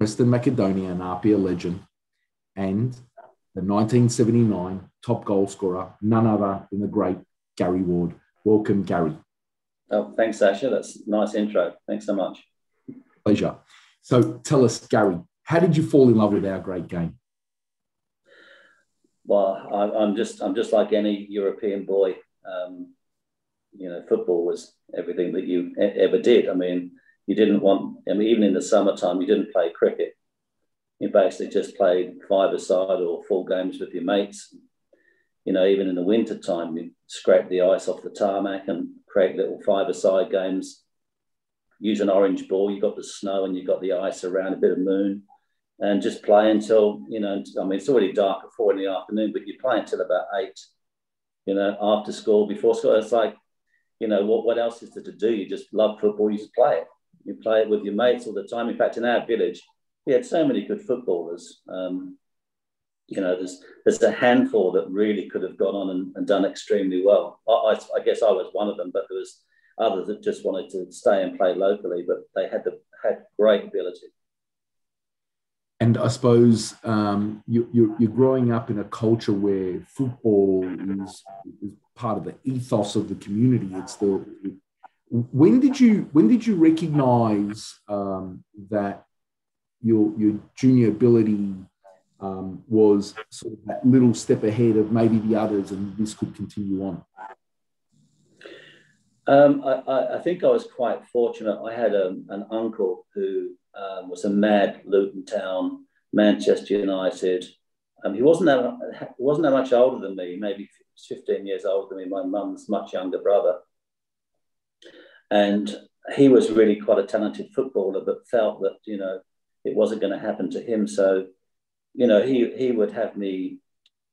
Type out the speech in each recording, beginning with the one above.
Preston Macedonia and Apia legend, and the 1979 top goal scorer, none other than the great Gary Ward. Welcome, Gary. Oh, thanks, Sasha. That's a nice intro. Thanks so much. Pleasure. So tell us, Gary, how did you fall in love with our great game? Well, I, am just I'm just like any European boy. Um, you know, football was everything that you ever did. I mean, you didn't want. I mean, even in the summertime, you didn't play cricket. You basically just played five-a-side or full games with your mates. You know, even in the winter time, you scrape the ice off the tarmac and create little five-a-side games. Use an orange ball. You've got the snow and you've got the ice around a bit of moon, and just play until you know. I mean, it's already dark at four in the afternoon, but you play until about eight. You know, after school, before school. It's like, you know, what what else is there to do? You just love football. You just play it. You play it with your mates all the time. In fact, in our village, we had so many good footballers. Um, you know, there's there's a handful that really could have gone on and, and done extremely well. I, I, I, guess I was one of them, but there was others that just wanted to stay and play locally, but they had the had great ability. And I suppose um, you, you, you're growing up in a culture where football is, is part of the ethos of the community. It's the when did you when did you recognise um, that your your junior ability um, was sort of that little step ahead of maybe the others, and this could continue on? Um, I, I, think I was quite fortunate. I had a, an uncle who um, was a mad Luton Town, Manchester United. Um, he wasn't that wasn't that much older than me, maybe 15 years older than me. My mum's much younger brother, and he was really quite a talented footballer, but felt that you know it wasn't going to happen to him. So, you know, he he would have me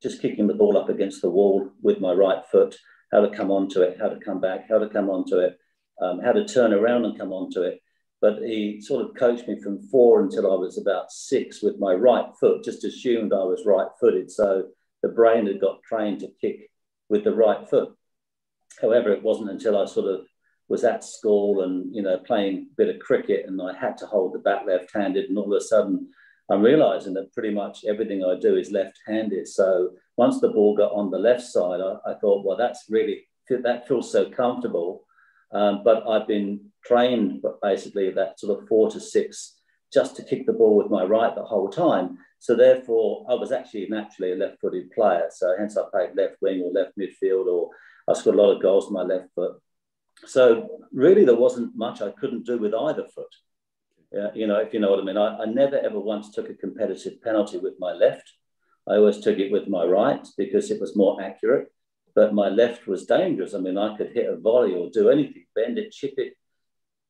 just kicking the ball up against the wall with my right foot, how to come onto it, how to come back, how to come onto it, um, how to turn around and come onto it. But he sort of coached me from four until I was about six with my right foot, just assumed I was right footed. So the brain had got trained to kick with the right foot. However, it wasn't until I sort of was at school and you know playing a bit of cricket and I had to hold the bat left-handed and all of a sudden I'm realizing that pretty much everything I do is left-handed. So once the ball got on the left side, I, I thought, well, that's really that feels so comfortable. Um, but I've been trained basically that sort of four to six just to kick the ball with my right the whole time. So therefore, I was actually naturally a left-footed player. So hence I played left wing or left midfield, or I scored a lot of goals with my left foot. So really, there wasn't much I couldn't do with either foot. You know, if you know what I mean. I, I never ever once took a competitive penalty with my left. I always took it with my right because it was more accurate. But my left was dangerous. I mean, I could hit a volley or do anything, bend it, chip it,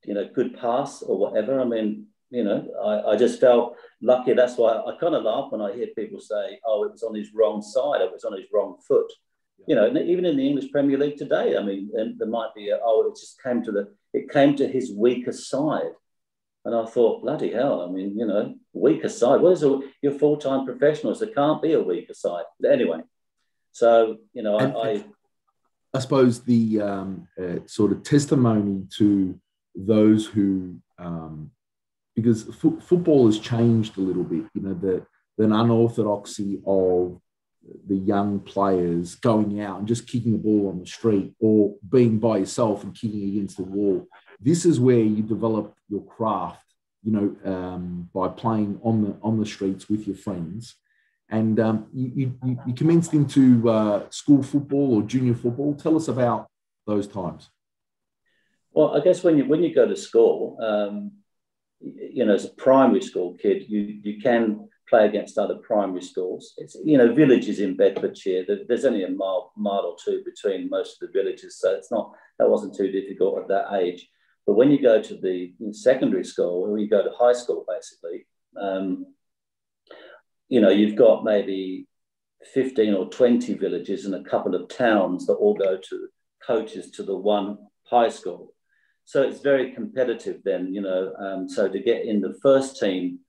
you know, good pass or whatever. I mean, you know, I, I just felt lucky. That's why I kind of laugh when I hear people say, oh, it was on his wrong side, it was on his wrong foot you know, even in the English Premier League today, I mean, there might be, a, oh, it just came to the, it came to his weaker side. And I thought, bloody hell, I mean, you know, weaker side. What is a, you're full time professionals. There can't be a weaker side. But anyway, so, you know, I, I, I. suppose the um, uh, sort of testimony to those who, um, because fo- football has changed a little bit, you know, the, the unorthodoxy of the young players going out and just kicking the ball on the street or being by yourself and kicking against the wall. This is where you develop your craft, you know, um, by playing on the on the streets with your friends. And um, you, you, you, commenced into uh, school football or junior football. Tell us about those times. Well, I guess when you when you go to school, um, you know, as a primary school kid, you you can play against other primary schools. It's, you know, villages in Bedfordshire, there's only a mile, mile or two between most of the villages. So it's not, that wasn't too difficult at that age. But when you go to the secondary school, or you go to high school, basically, um, you know, you've got maybe 15 or 20 villages and a couple of towns that all go to coaches to the one high school. So it's very competitive then, you know. Um, so to get in the first team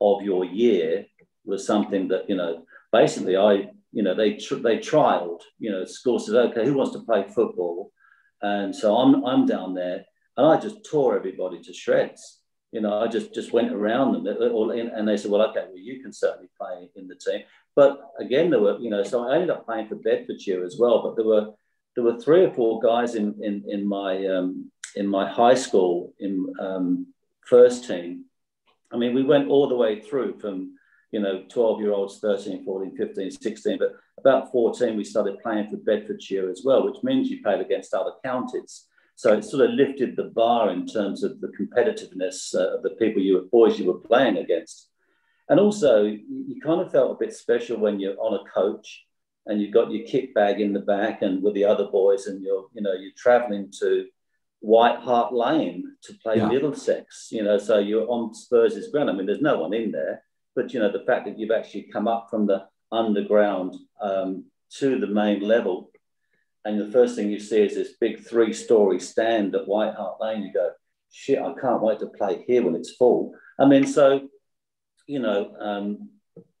of your year was something that you know basically I you know they tr- they trialed you know school said okay who wants to play football and so I'm I'm down there and I just tore everybody to shreds You know, I just just went around them, and they said, "Well, okay, well, you can certainly play in the team." But again, there were, you know, so I ended up playing for Bedfordshire as well. But there were there were three or four guys in in, in my um, in my high school in um, first team. I mean, we went all the way through from you know 12 year olds, 13, 14, 15, 16, but about 14 we started playing for Bedfordshire as well, which means you played against other counties. So it sort of lifted the bar in terms of the competitiveness uh, of the people you were boys you were playing against. And also, you kind of felt a bit special when you're on a coach and you've got your kit bag in the back and with the other boys, and you're, you know, you're traveling to White Hart Lane to play yeah. Middlesex, you know, so you're on Spurs' ground. I mean, there's no one in there, but, you know, the fact that you've actually come up from the underground um, to the main level and the first thing you see is this big three story stand at White Hart Lane. You go, shit, I can't wait to play here when it's full. I mean, so, you know, um,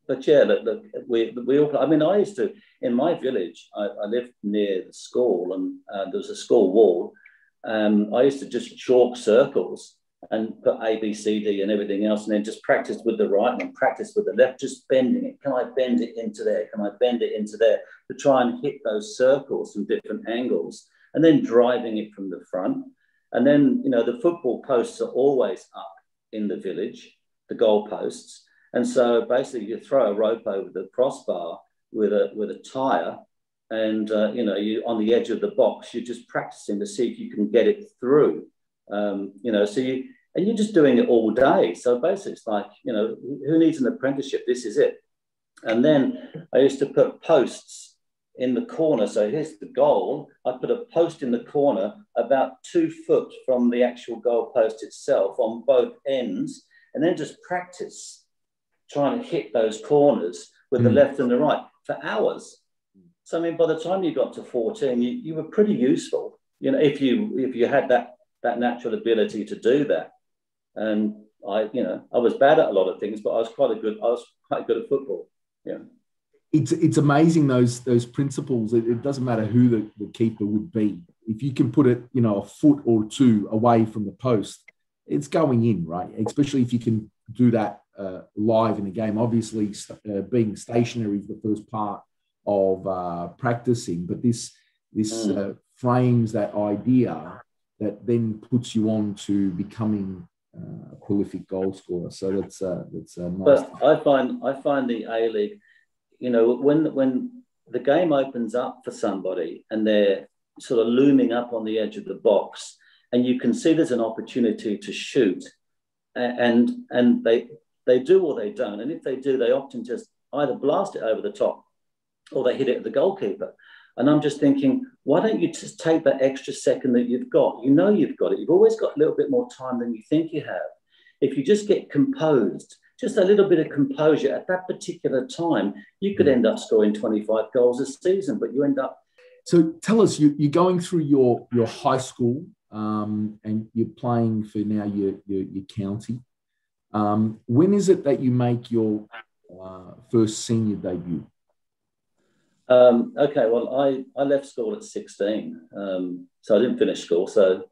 but yeah, look, look, we, we all, I mean, I used to, in my village, I, I lived near the school and uh, there was a school wall. Um, I used to just chalk circles and put A, B, C, D and everything else, and then just practice with the right and practice with the left, just bending it. Can I bend it into there? Can I bend it into there? To try and hit those circles from different angles, and then driving it from the front. And then, you know, the football posts are always up in the village, the goal posts. And so basically you throw a rope over the crossbar with a with a tire and uh, you know you on the edge of the box you're just practicing to see if you can get it through um, you know, so you and you're just doing it all day. So basically, it's like you know, who needs an apprenticeship? This is it. And then I used to put posts in the corner. So here's the goal. I put a post in the corner about two foot from the actual goal post itself on both ends, and then just practice trying to hit those corners with mm. the left and the right for hours. So I mean, by the time you got to 14, you, you were pretty useful. You know, if you if you had that that natural ability to do that. And I, you know, I was bad at a lot of things, but I was quite a good. I was quite good at football. Yeah. It's it's amazing those those principles. It, it doesn't matter who the, the keeper would be. If you can put it, you know, a foot or two away from the post, it's going in, right? Especially if you can do that uh, live in a game. Obviously, uh, being stationary is the first part of uh, practicing, but this this mm. Uh, frames that idea that then puts you on to becoming uh, a prolific goal scorer. So that's uh, that's uh, nice. But I find I find the A League, you know, when when the game opens up for somebody and they're sort of looming up on the edge of the box, and you can see there's an opportunity to shoot, and and they they do or they don't, and if they do, they often just either blast it over the top or they hit it at the goalkeeper. And I'm just thinking, why don't you just take that extra second that you've got? You know you've got it. You've always got a little bit more time than you think you have. If you just get composed, just a little bit of composure at that particular time, you could end up scoring 25 goals a season, but you end up. So tell us, you, are going through your, your high school um, and you're playing for now your, your, your county. Um, when is it that you make your uh, first senior debut? Um, okay, well, I, I left school at 16, um, so I didn't finish school. So,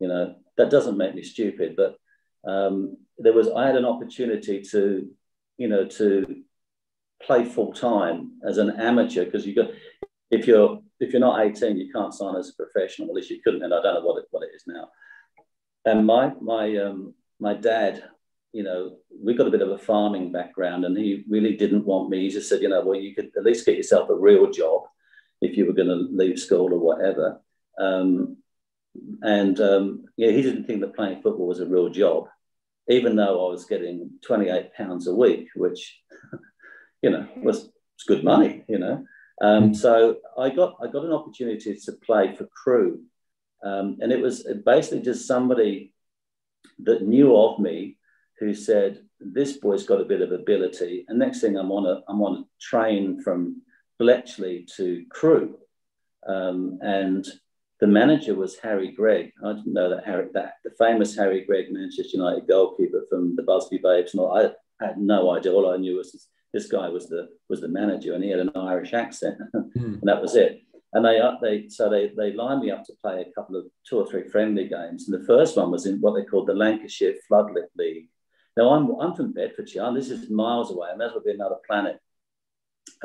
you know, that doesn't make me stupid, but um, there was, I had an opportunity to, you know, to play full time as an amateur because you got, if you're, if you're not 18, you can't sign as a professional, at least you couldn't, and I don't know what it, what it is now. And my, my, um, my dad you know, we got a bit of a farming background, and he really didn't want me. He just said, you know, well, you could at least get yourself a real job if you were going to leave school or whatever. Um, and um, yeah, he didn't think that playing football was a real job, even though I was getting 28 pounds a week, which, you know, was, was good money, you know. Um, hmm. so I got I got an opportunity to play for Crewe, um, and it was basically just somebody that knew of me who said, "This boy's got a bit of ability." And next thing, I'm on a I'm on a train from Bletchley to Crewe, um, and the manager was Harry Gregg. I didn't know that Harry, that the famous Harry Gregg, Manchester United goalkeeper from the Busby Babes. And all. I had no idea. All I knew was this, this guy was the was the manager, and he had an Irish accent, mm. and that was it. And they, they so they, they lined me up to play a couple of two or three friendly games. And the first one was in what they called the Lancashire Floodlit League. Now, I'm, I'm from Bedfordshire, and this is miles away. I may as well be another planet.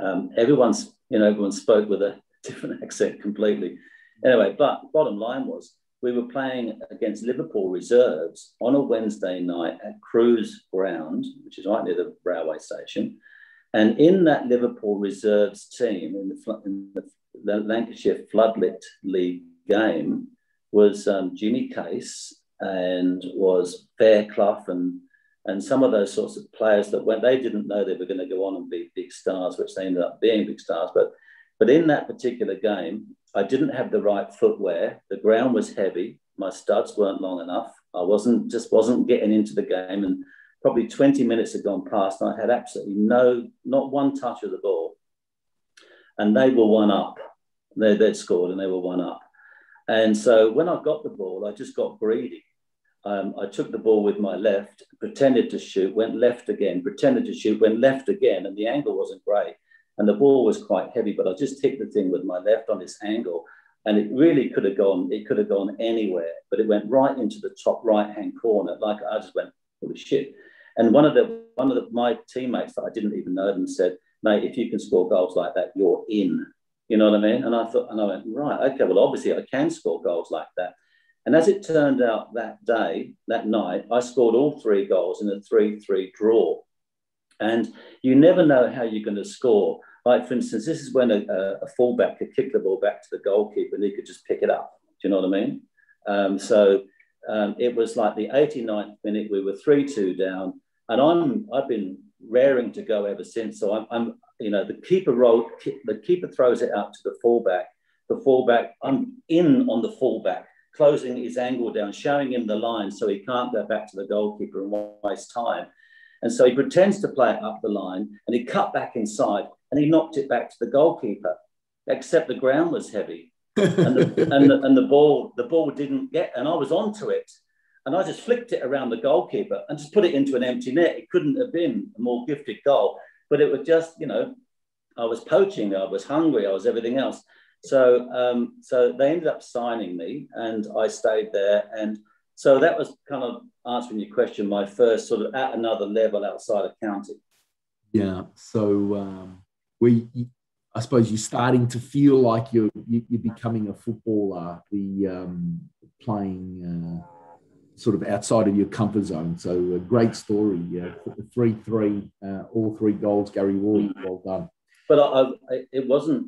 Um, everyone's, you know, everyone spoke with a different accent completely. Anyway, but bottom line was we were playing against Liverpool reserves on a Wednesday night at Crewe's Ground, which is right near the railway station. And in that Liverpool reserves team, in the, in the, the Lancashire Floodlit League game, was um, Jimmy Case and was Fairclough and and some of those sorts of players that went, they didn't know they were going to go on and be big stars, which they ended up being big stars. But but in that particular game, I didn't have the right footwear. The ground was heavy. My studs weren't long enough. I wasn't just wasn't getting into the game. And probably 20 minutes had gone past. And I had absolutely no, not one touch of the ball. And they were one up. They, they'd scored and they were one up. And so when I got the ball, I just got greedy. Um, I took the ball with my left, pretended to shoot, went left again, pretended to shoot, went left again, and the angle wasn't great. And the ball was quite heavy, but I just hit the thing with my left on this angle. And it really could have gone, it could have gone anywhere, but it went right into the top right hand corner. Like I just went, holy shit. And one of the one of the, my teammates that I didn't even know them said, mate, if you can score goals like that, you're in. You know what I mean? And I thought, and I went, right, okay, well, obviously I can score goals like that. And as it turned out that day, that night, I scored all three goals in a 3 3 draw. And you never know how you're going to score. Like, for instance, this is when a, a, fullback could kick the ball back to the goalkeeper and he could just pick it up. Do you know what I mean? Um, so um, it was like the 89th minute, we were 3 2 down. And I'm, I've been raring to go ever since. So I'm, I'm you know, the keeper roll, the keeper throws it out to the fullback. The fullback, I'm in on the fullback closing his angle down, showing him the line so he can't go back to the goalkeeper and waste time. And so he pretends to play it up the line and he cut back inside and he knocked it back to the goalkeeper, except the ground was heavy. and, the, and, the, and the ball the ball didn't get and I was onto it and I just flicked it around the goalkeeper and just put it into an empty net. It couldn't have been a more gifted goal, but it was just, you know, I was poaching, I was hungry, I was everything else. So, um, so they ended up signing me, and I stayed there. And so that was kind of answering your question. My first sort of at another level outside of county. Yeah. So um, we, I suppose, you're starting to feel like you're you're becoming a footballer. The um, playing. Uh, sort of outside of your comfort zone. So a great story. Yeah, three three, uh, all three goals. Gary Ward, well done. But I, I, it wasn't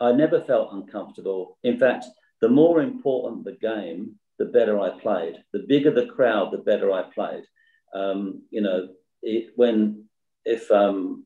I never felt uncomfortable. In fact, the more important the game, the better I played. The bigger the crowd, the better I played. Um, you know, it, when if um,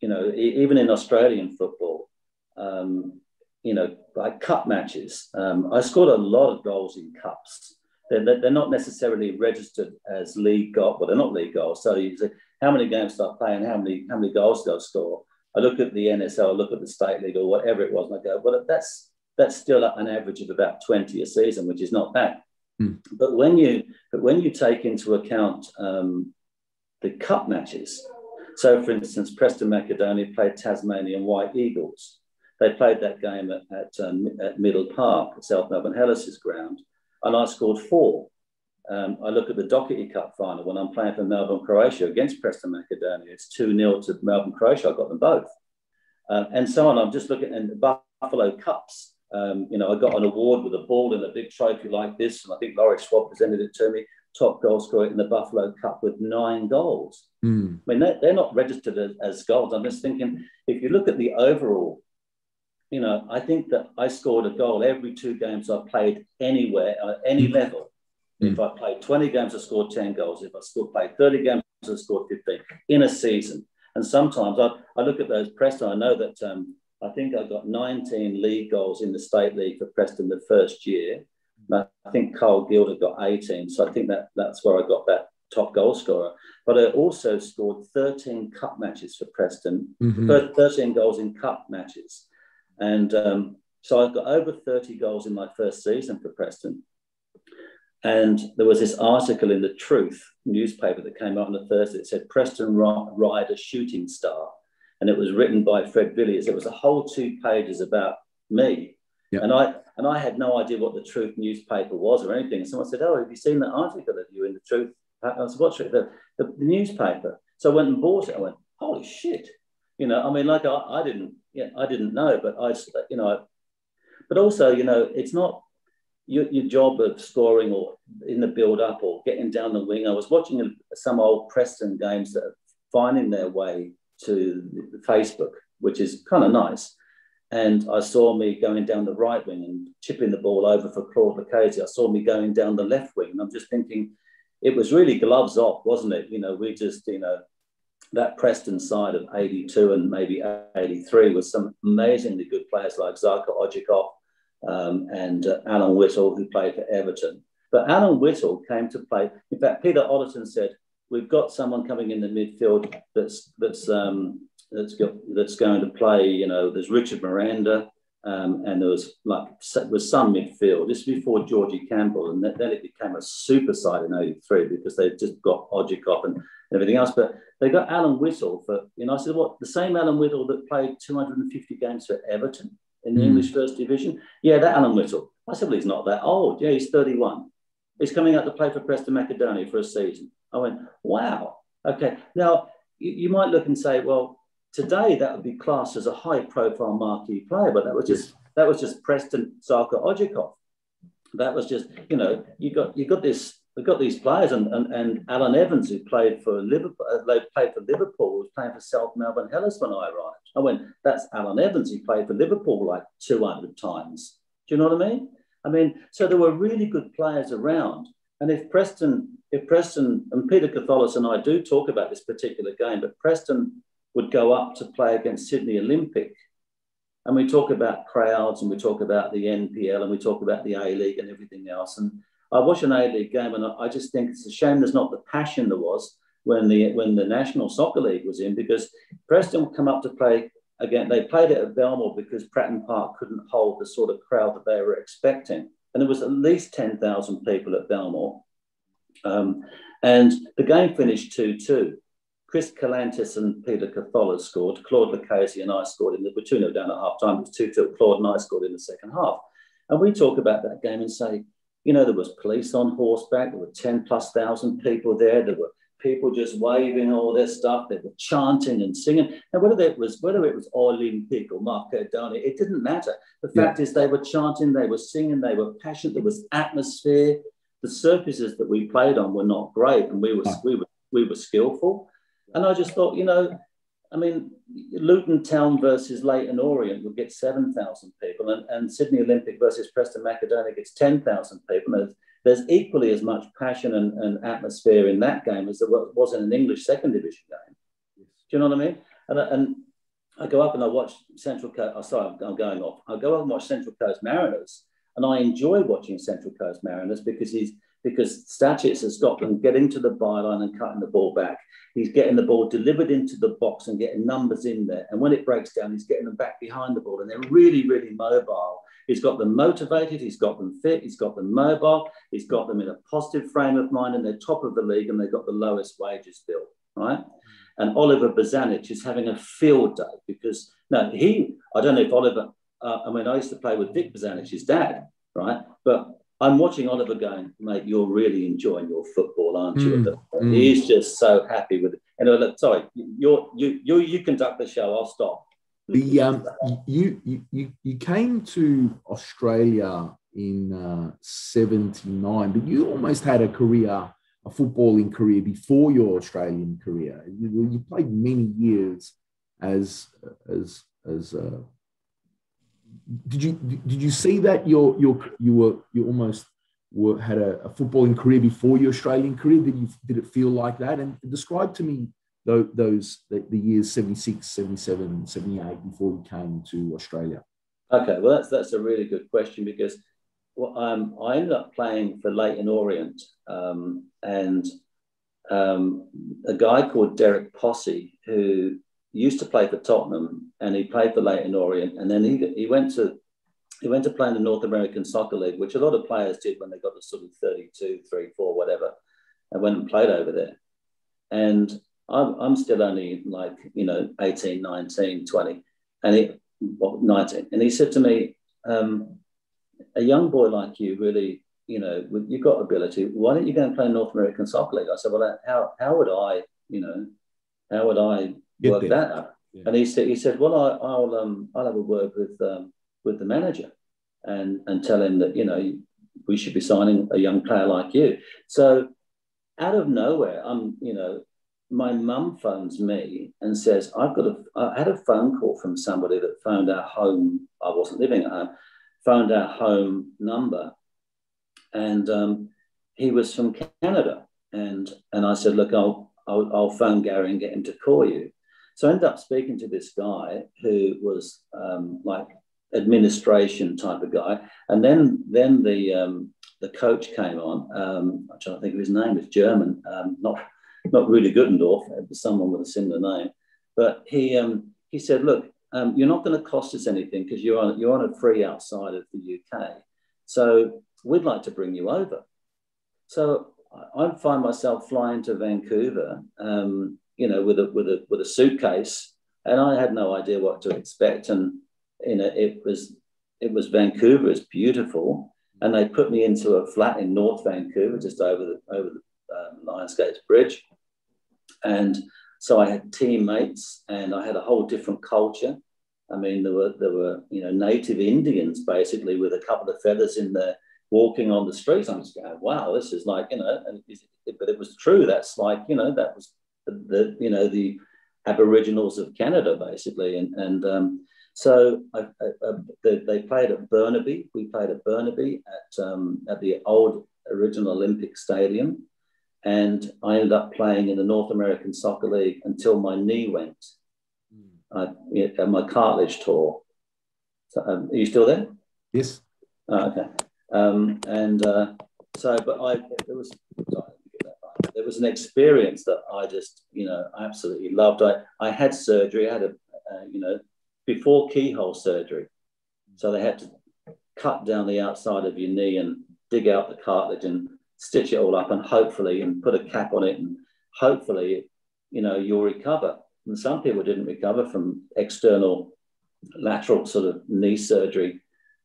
you know, even in Australian football, um, you know, like cup matches, um, I scored a lot of goals in cups. They're, they're not necessarily registered as league goals, but they're not league goals. So you say, how many games did I play and how many how many goals did I score? I look at the NSL, I look at the state league or whatever it was, and I go, well, that's that's still an average of about 20 a season, which is not bad. Mm. But when you but when you take into account um, the cup matches, so for instance, Preston Macedonia played Tasmanian White Eagles. They played that game at, at, um, at Middle Park, at South Melbourne Hellas's ground, and I scored four. Um, I look at the Dockerty Cup final when I'm playing for Melbourne, Croatia against Preston Macedonia. It's 2 0 to Melbourne, Croatia. I got them both. Uh, and so on. I'm just looking at the Buffalo Cups. Um, you know, I got an award with a ball and a big trophy like this. And I think Laurie Schwab presented it to me top goal scorer in the Buffalo Cup with nine goals. Mm. I mean, they're, they're not registered as, as goals. I'm just thinking, if you look at the overall, you know, I think that I scored a goal every two games I played anywhere, at any hmm. level. Mm. If I played 20 games, I scored 10 goals. If I scored, played 30 games, I scored 15 in a season. And sometimes I, I look at those Preston, I know that um, I think I got 19 league goals in the state league for Preston the first year. I think Carl Gilder got 18. So I think that that's where I got that top goal scorer. But I also scored 13 cup matches for Preston, mm-hmm. 13 goals in cup matches. And um, so I've got over 30 goals in my first season for Preston. And there was this article in the Truth newspaper that came out on a Thursday. It said Preston Ryder shooting star, and it was written by Fred Villiers. It was a whole two pages about me. And I and I had no idea what the Truth newspaper was or anything. And someone said, "Oh, have you seen that article of you in the Truth?" I said, "What's it? The, the, the newspaper." So I went and bought it. I went, "Holy shit!" You know, I mean, like I, I didn't, yeah, I didn't know, but I, you know, but also, you know, it's not your, your job of scoring or in the build up or getting down the wing. I was watching some old Preston games that are finding their way to Facebook, which is kind of nice. And I saw me going down the right wing and chipping the ball over for Claude Lucchesi. I saw me going down the left wing. And I'm just thinking, it was really gloves off, wasn't it? You know, we just, you know, that Preston side of 82 and maybe 83 was some amazingly good players like Zarko Odzakov um, and uh, Alan Whittle, who played for Everton. But Alan Whittle came to play. In fact, Peter Otterton said, "We've got someone coming in the midfield that's that's um, that's got, that's going to play. You know, there's Richard Miranda, um, and there was like was some midfield. This is before Georgie Campbell, and then it became a super side in '83 because they just got Odzakov and everything else. But they got Alan Whittle for you know. I said, what the same Alan Whittle that played 250 games for Everton in the mm. English First Division? Yeah, that Alan Whittle. I said, he's not that old. Yeah, he's 31. He's coming out to play for Preston Macedonia for a season. I went, wow. Okay. Now, you, you might look and say, well, today that would be classed as a high profile marquee player, but that was just that was just Preston Zarko Odzakov. That was just, you know, you got you got this we've got these players, and, and, and Alun Evans, who played for Liverpool, uh, played for Liverpool, was playing for South Melbourne Hellas when I arrived. I went, that's Alun Evans. He played for Liverpool like 200 times. Do you know what I mean? I mean, so there were really good players around. And if Preston, if Preston and Peter Katholos and I do talk about this particular game, but Preston would go up to play against Sydney Olympic, and we talk about crowds and we talk about the NPL and we talk about the A League and everything else. And I watch an A League game and I just think it's a shame there's not the passion there was when the when the National Soccer League was in because Preston would come up to play again. They played it at Belmore because Pratten Park couldn't hold the sort of crowd that they were expecting, and there was at least ten thousand people at Belmore. Um, and the game finished two two. Chris Kalantzis and Peter Katholos scored. Claude Lucchesi and I scored in the. We 2 0 down at half time. It was 2 2. Claude and I scored in the second half. And we talk about that game and say, you know, there was police on horseback. There were 10 plus thousand people there. There were people just waving all their stuff. They were chanting and singing. And whether it was whether it was Olympic or Macedonia, it didn't matter. The fact yeah. is they were chanting, they were singing, they were passionate. There was atmosphere. The surfaces that we played on were not great, and we were we were we were skillful. And I just thought, you know, I mean, Luton Town versus Leyton Orient would get 7,000 people, and, and Sydney Olympic versus Preston Macedonia gets 10,000 people. There's, there's, equally as much passion and, and, atmosphere in that game as there was in an English second division game. Do you know what I mean? And, and I go up and I watch Central Coast. Oh, sorry, I'm going off. I go up and watch Central Coast Mariners, and I enjoy watching Central Coast Mariners because he's because Stachis has got them getting to the byline and cutting the ball back. He's getting the ball delivered into the box and getting numbers in there. And when it breaks down, he's getting them back behind the ball. And they're really, really mobile. He's got them motivated. He's got them fit. He's got them mobile. He's got them in a positive frame of mind. And they're top of the league and they've got the lowest wages bill, right? And Oliver Bozanic is having a field day because, no, he, I don't know if Oliver, uh, I mean, I used to play with Vic Bozanic's dad, right? But I'm watching Oliver going, mate, you're really enjoying your football, aren't you? Mm, mm. He's just so happy with it. And look, sorry, you're, you you you conduct the show. I'll stop. The um, you you you came to Australia in '79, uh, but you almost had a career, a footballing career before your Australian career. You, you played many years as as as uh, did you did you see that you you you were you almost were had a, a, footballing career before your Australian career? Did you did it feel like that? And describe to me those, those the, the years 76, 77, 78 before you came to Australia. Okay, well that's that's a really good question because well, um, I ended up playing for Leyton Orient um, and um, a guy called Derek Possee who used to play for Tottenham and he played for Leyton Orient. And then he, he went to he went to play in the North American Soccer League, which a lot of players did when they got to sort of 32, 3, 4, whatever, and went and played over there. And I'm, I'm still only like, you know, 18, 19, 20, and he, well, 19. And he said to me, um, a young boy like you really, you know, you've got ability. Why don't you go and play North American Soccer League? I said, well, how, how would I, you know, how would I work that out? Yeah. And he said, he said, well, I, will um, I'll have a word with, um, with the manager and, and tell him that, you know, we should be signing a young player like you. So out of nowhere, I'm, you know, my mum phones me and says, I've got a, I had a phone call from somebody that phoned our home. I wasn't living at home, phoned our home number. And um, he was from Canada. And, and I said, look, I'll, I'll, I'll phone Gary and get him to call you. So I ended up speaking to this guy who was um, like administration type of guy. And then, then the, um, the coach came on. Um, I'm trying to think of his name. It's German, um, not not Rudi Gutendorf, it was someone with a similar name. But he um, he said, look, um, you're not going to cost us anything because you're on, you're on a free outside of the UK. So we'd like to bring you over. So I, I find myself flying to Vancouver, um, you know, with a with a with a suitcase, and I had no idea what to expect. And you know, it was it was Vancouver. It's beautiful, and they put me into a flat in North Vancouver, just over the over the um, Lionsgates Bridge. And so I had teammates and I had a whole different culture. I mean, there were there were you know native Indians basically with a couple of feathers in their walking on the streets. I'm just going, wow, this is like you know, and, but it was true. That's like you know that was the, you know the Aboriginals of Canada basically, and and um, so I, I, I, they, they, played at Burnaby. We played at Burnaby at um, at the old original Olympic Stadium, and I ended up playing in the North American Soccer League until my knee went. Mm. I, my cartilage tore. So, um, are you still there? Yes. Oh, okay. Um, and uh, so, but I there was there was an experience that I just you know absolutely loved. I I had surgery. I had a uh, you know before keyhole surgery, so they had to cut down the outside of your knee and dig out the cartilage and stitch it all up and hopefully and put a cap on it and hopefully you know you'll recover and some people didn't recover from external lateral sort of knee surgery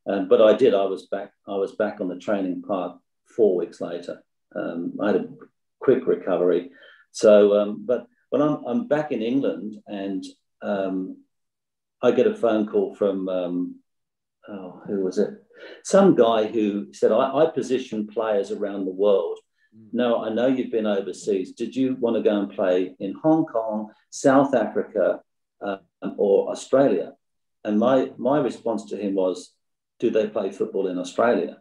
um, but i did i was back i was back on the training path four weeks later um, i had a quick recovery so um, but when I'm, I'm back in england and um, i get a phone call from um, oh, who was it some guy who said, I, I position players around the world. Mm. No, I know you've been overseas. Did you want to go and play in Hong Kong, South Africa, um, or Australia? And my, my response to him was, Do they play football in Australia?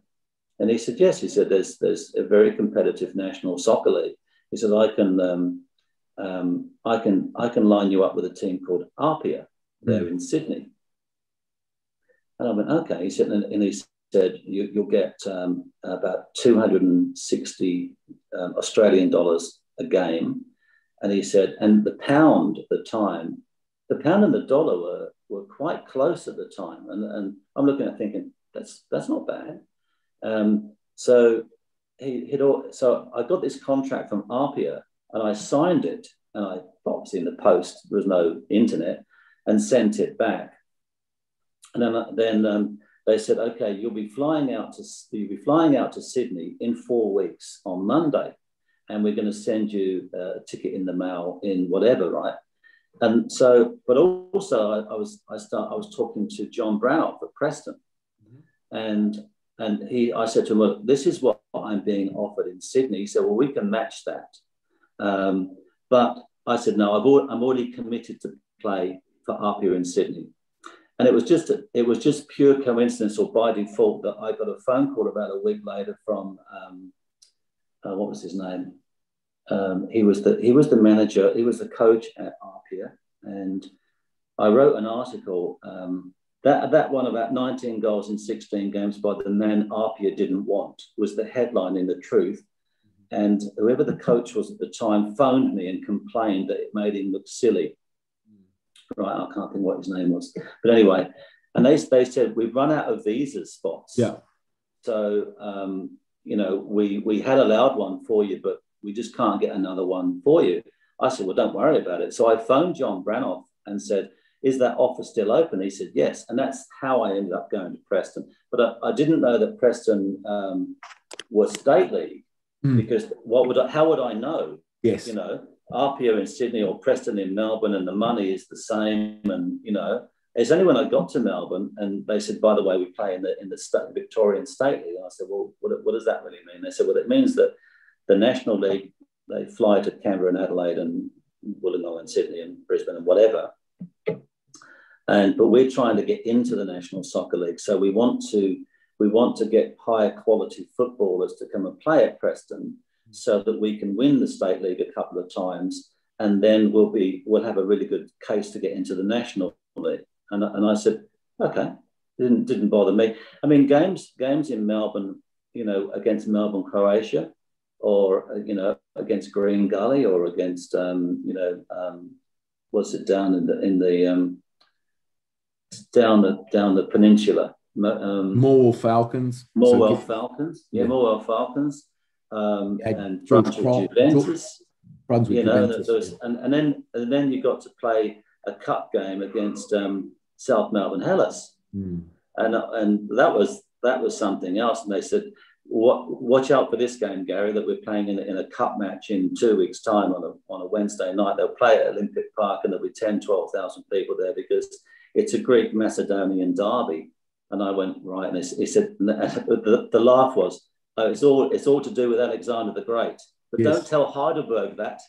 And he said, Yes. He said, There's, there's a very competitive national soccer league. He said, I can, um, um, I, can, I can line you up with a team called Apia there mm. in Sydney. And I went, okay. He said, and he said, you, will get um, about 260 um, Australian dollars a game. And he said, and the pound at the time, the pound and the dollar were, were quite close at the time. And, and I'm looking at thinking, that's, that's not bad. Um, so he, he'd all, so I got this contract from Apia and I signed it and I obviously in the post, there was no internet and sent it back. And then, then um, they said, okay, you'll be flying out to you'll be flying out to Sydney in four weeks on Monday, and we're going to send you a ticket in the mail in whatever, right? And so, but also, I, I was I start I was talking to John Brown at Preston, mm-hmm. and and he I said to him, well, this is what I'm being offered in Sydney. He said, well, we can match that, um, but I said, no, I've al- I'm already committed to play for Apia in Sydney. And it was just it was just pure coincidence or by default that I got a phone call about a week later from um, uh, what was his name? Um, he was the he was the manager. He was the coach at Apia, and I wrote an article um, that that one about 19 goals in 16 games by the man Apia didn't want was the headline in the Truth. And whoever the coach was at the time phoned me and complained that it made him look silly right? I can't think what his name was, but anyway, and they they said we've run out of visa spots. Yeah. So um, you know, we we had allowed one for you, but we just can't get another one for you. I said, well, don't worry about it. So I phoned John Branoff and said, is that offer still open? He said, yes. And that's how I ended up going to Preston. But I, I didn't know that Preston um, was state league mm. because what would I, how would I know? Yes. You know, Apia in Sydney or Preston in Melbourne and the money is the same. And, you know, it's only when I got to Melbourne and they said, by the way, we play in the, in the state, Victorian State League. And I said, well, what, what does that really mean? They said, well, it means that the National League, they fly to Canberra and Adelaide and Wollongong and Sydney and Brisbane and whatever and but we're trying to get into the National Soccer League. So we want to we want to get higher quality footballers to come and play at Preston, so that we can win the state league a couple of times, and then we'll be we'll have a really good case to get into the National League. And, and I said, okay, didn't didn't bother me. I mean, games games in Melbourne, you know, against Melbourne, Croatia, or you know, against Green Gully, or against um, you know, um, what's it down in the in the um, down the down the peninsula. Um, Morwell Falcons. Morwell so Falcons. Yeah, yeah. Morwell Falcons. Um, and Brunswick Juventus. Brunswick you know, Juventus. and, and then and then you got to play a cup game against um, South Melbourne Hellas, mm. and and that was that was something else. And they said, what, watch out for this game, Gary, that we're playing in, in a cup match in two weeks' time on a, on a Wednesday night. They'll play at Olympic Park and there'll be 10, 12,000 people there because it's a Greek Macedonian derby. And I went, right. And he said, the, the laugh was, oh, it's all, it's all to do with Alexander the Great. But yes. don't tell Heidelberg that.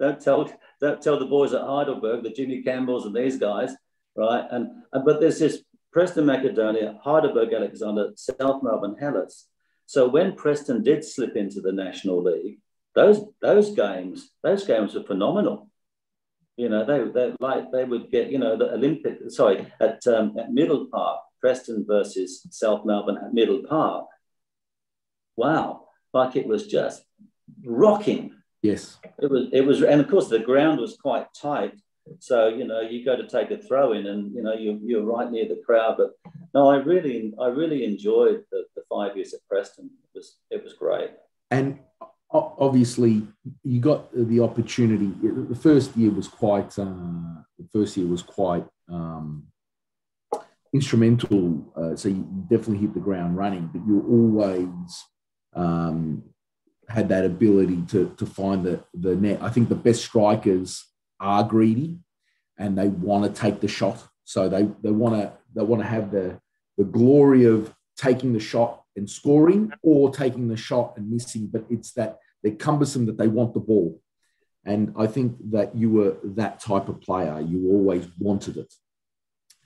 Don't tell, don't tell the boys at Heidelberg, the Jimmy Campbells and these guys, right? And, and but there's this Preston Macedonia, Heidelberg Alexander, South Melbourne Hellas. So when Preston did slip into the National League, those those games, those games were phenomenal. You know, they they like they would get you know the Olympic sorry at um, at Middle Park, Preston versus South Melbourne at Middle Park. Wow, like it was just rocking. Yes, it was. It was, and of course the ground was quite tight. So you know you go to take a throw in, and you know you're, you're right near the crowd. But no, I really I really enjoyed the, the five years at Preston. It was it was great. And obviously you got the opportunity. The first year was quite. Uh, the first year was quite um, instrumental. Uh, so you definitely hit the ground running, but you always um, had that ability to to find the the net. I think the best strikers are greedy, and they want to take the shot. So they they want to they want to have the the glory of taking the shot and scoring or taking the shot and missing, but it's that they're cumbersome that they want the ball. And I think that you were that type of player. You always wanted it.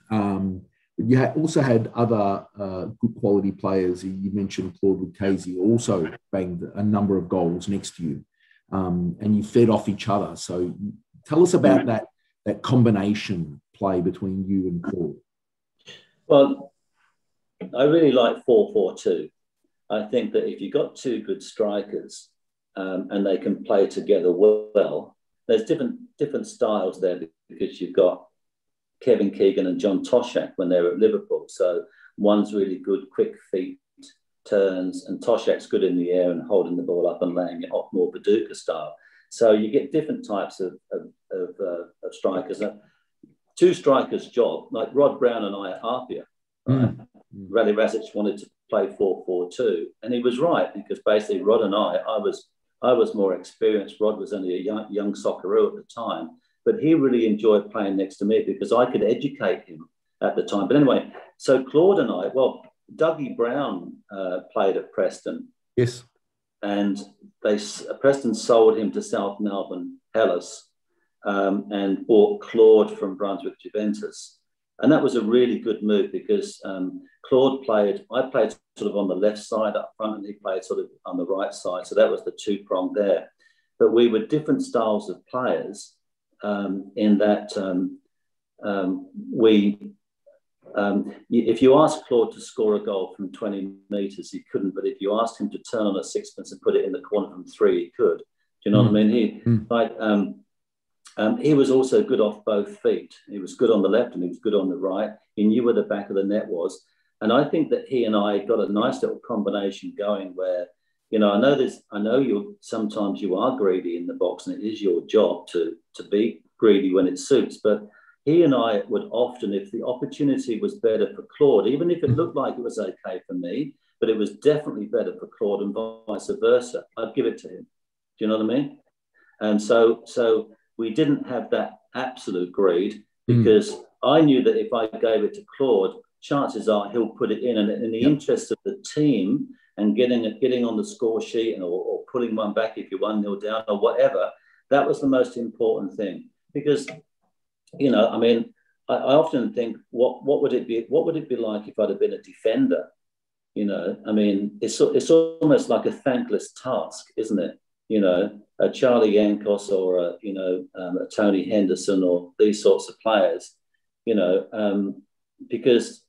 Um, but you had also had other uh, good quality players. You mentioned Claude Lucchesi also banged a number of goals next to you, um, and you fed off each other. So tell us about that that combination play between you and Claude. Well, I really like four four two. I think that if you've got two good strikers, um, and they can play together well. There's different different styles there because you've got Kevin Keegan and John Toshack when they were at Liverpool. So one's really good, quick feet, turns, and Toshack's good in the air and holding the ball up and laying it off more Viduka style. So you get different types of, of, of, uh, of strikers. two strikers' job, like Rod Brown and I at Apia. Right? Mm. Rale Rasic wanted to play 4 4 2. And he was right because basically Rod and I, I was I was more experienced. Rod was only a young, young Socceroo at the time, but he really enjoyed playing next to me because I could educate him at the time. But anyway, so Claude and I, well, Dougie Brown uh, played at Preston. Yes. And they Preston sold him to South Melbourne Hellas um, and bought Claude from Brunswick Juventus. And that was a really good move because um, Claude played, I played sort of on the left side up front and he played sort of on the right side. So that was the two prong there. But we were different styles of players um, in that um, um we, um, if you asked Claude to score a goal from 20 metres, he couldn't. But if you asked him to turn on a sixpence and put it in the corner from three, he could. Do you know mm. what I mm. mean? He, mm. like, um, he was also good off both feet. He was good on the left and he was good on the right. He knew where the back of the net was. And I think that he and I got a nice little combination going where, you know, I know this, I know you sometimes you are greedy in the box and it is your job to, to be greedy when it suits, but he and I would often, if the opportunity was better for Claude, even if it looked like it was okay for me, but it was definitely better for Claude and vice versa, I'd give it to him. Do you know what I mean? And so, so we didn't have that absolute greed hmm. because mm. I knew that if I gave it to Claude, chances are he'll put it in. And in the interest of the team and getting it, getting on the score sheet and, or, or pulling one back if you're one nil down or whatever, that was the most important thing. Because, you know, I mean, I, I often think, what what would it be? What would it be like if I'd have been a defender? You know, I mean, it's it's almost like a thankless task, isn't it? You know, a Charlie Yankos or a you know um, a Tony Henderson or these sorts of players. You know, um, because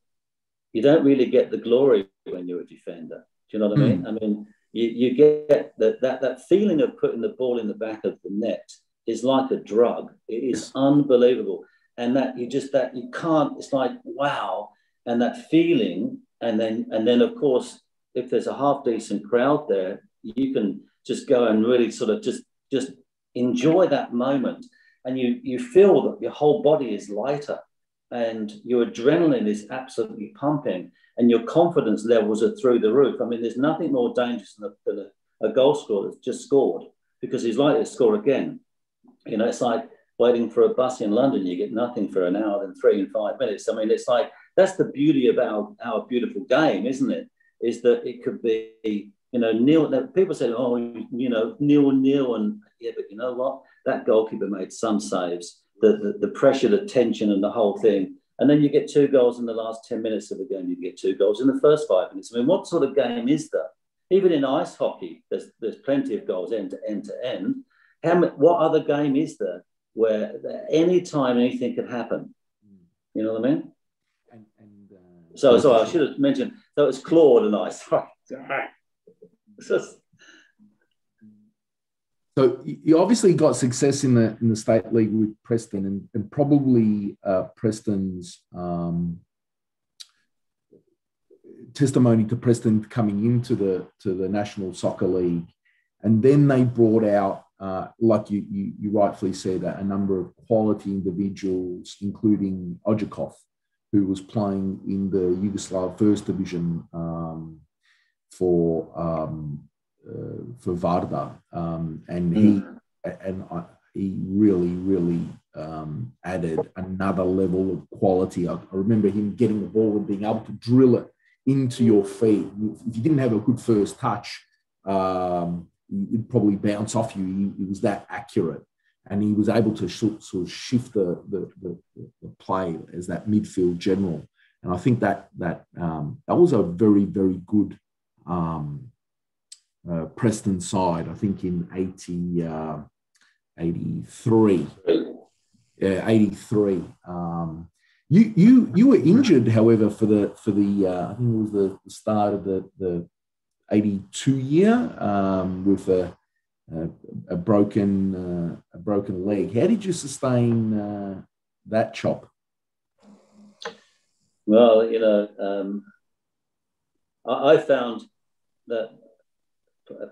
you don't really get the glory when you're a defender. Do you know what. I mean? Hmm. I mean, you, you get that, that that feeling of putting the ball in the back of the net is like a drug. It is unbelievable, and that you just that you can't. It's like wow, and that feeling, and then and then of course, if there's a half decent crowd there, you can just go and really sort of just just enjoy that moment, and you you feel that your whole body is lighter and your adrenaline is absolutely pumping and your confidence levels are through the roof. I mean, there's nothing more dangerous than a, than a, a goal scorer that's just scored because he's likely to score again. You know, it's like waiting for a bus in London, you get nothing for an hour, then three and five minutes. I mean, it's like that's the beauty of our, our beautiful game, isn't it? Is that it could be, you know, nil. People say, oh, you know, nil Neil. and yeah, but you know what? That goalkeeper made some saves the, the, the pressure, the tension, and the whole thing. And then you get two goals in the last 10 minutes of a game. You get two goals in the first five minutes. I mean, what sort of game is that? Even in ice hockey, there's, there's plenty of goals end to end to end. How, what other game is there where any time anything could happen? You know what I mean? And, and, uh, so, so I should have mentioned. So it's Claude and I. Sorry. So you obviously got success in the in the state league with Preston, and, and probably uh, Preston's um, testimony to Preston coming into the to the National Soccer League, and then they brought out, uh, like you, you, you rightfully said, a number of quality individuals, including Odzakov, who was playing in the Yugoslav First Division um, for. Um, uh, for Vardar, um, and he mm. and I, he really really um, added another level of quality. I, I, remember him getting the ball and being able to drill it into your feet. If you didn't have a good first touch, um, it'd probably bounce off you. He, he, was that accurate, and he was able to sort of shift the the, the, the play as that midfield general. And I think that that um, that was a very very good um, uh, Preston side, I think in 80, uh, 83. Yeah, 83. Um, you, you, you were injured, however, for the, for the uh, I think it was the, start of the, the 82 year um, with a, a, a broken, uh, a broken leg. How did you sustain uh, that chop? Well, you know, um, I, I found that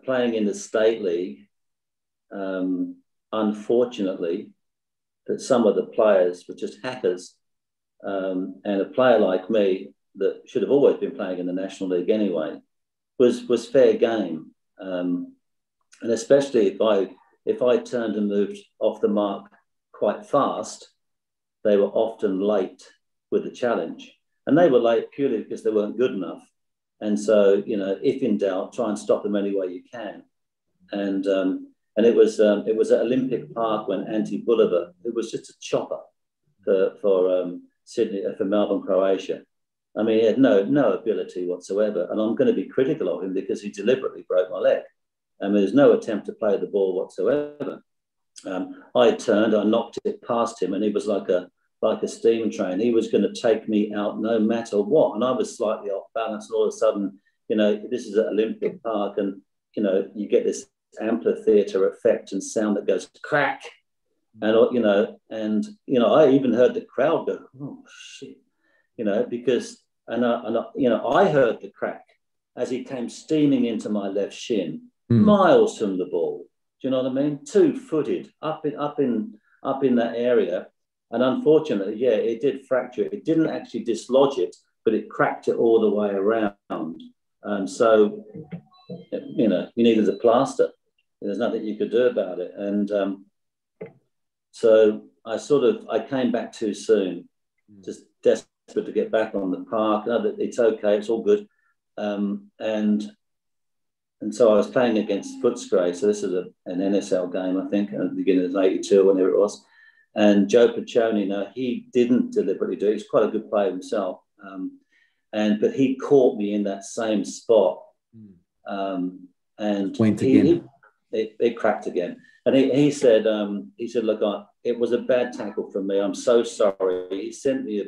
playing in the state league, um, unfortunately, that some of the players were just hackers. Um, and a player like me, that should have always been playing in the National League anyway, was was fair game. Um, and especially if I if I turned and moved off the mark quite fast, they were often late with the challenge. And they were late purely because they weren't good enough. And so, you know, if in doubt, try and stop them any way you can. And um, and it was um, it was at Olympic Park when Ante Bulovic, it was just a chopper for for um, Sydney uh, for Melbourne, Croatia. I mean, he had no no ability whatsoever, and I'm going to be critical of him because he deliberately broke my leg. I mean, there's no attempt to play the ball whatsoever. Um, I turned, I knocked it past him, and he was like a like a steam train. He was going to take me out no matter what. And I was slightly off balance. And all of a sudden, you know, this is at Olympic Park, and you know, you get this amphitheater effect and sound that goes crack. And uh, you know, and you know, I even heard the crowd go, "Oh shit," you know, because and, I, and I, you know, I heard the crack as he came steaming into my left shin, mm. miles from the ball. Do you know what I mean? Two footed up in up in up in that area, And unfortunately, yeah, it did fracture. It didn't actually dislodge it, but it cracked it all the way around. Um, so, you know, you needed a plaster. There's nothing you could do about it. And um, so I sort of, I came back too soon, hmm. just desperate to get back on the park. No, it's okay, it's all good. Um, and and so I was playing against Footscray. So this is a, an NSL game, I think, at the beginning of 82, whenever it was. And Joe Piccioni, now he didn't deliberately do it. He's quite a good player himself. Um, and but he caught me in that same spot. Hmm. Um, and went again. He, it, it, cracked again. And he, he said, um, he said, look, I, it was a bad tackle from me. I'm so sorry. He sent me a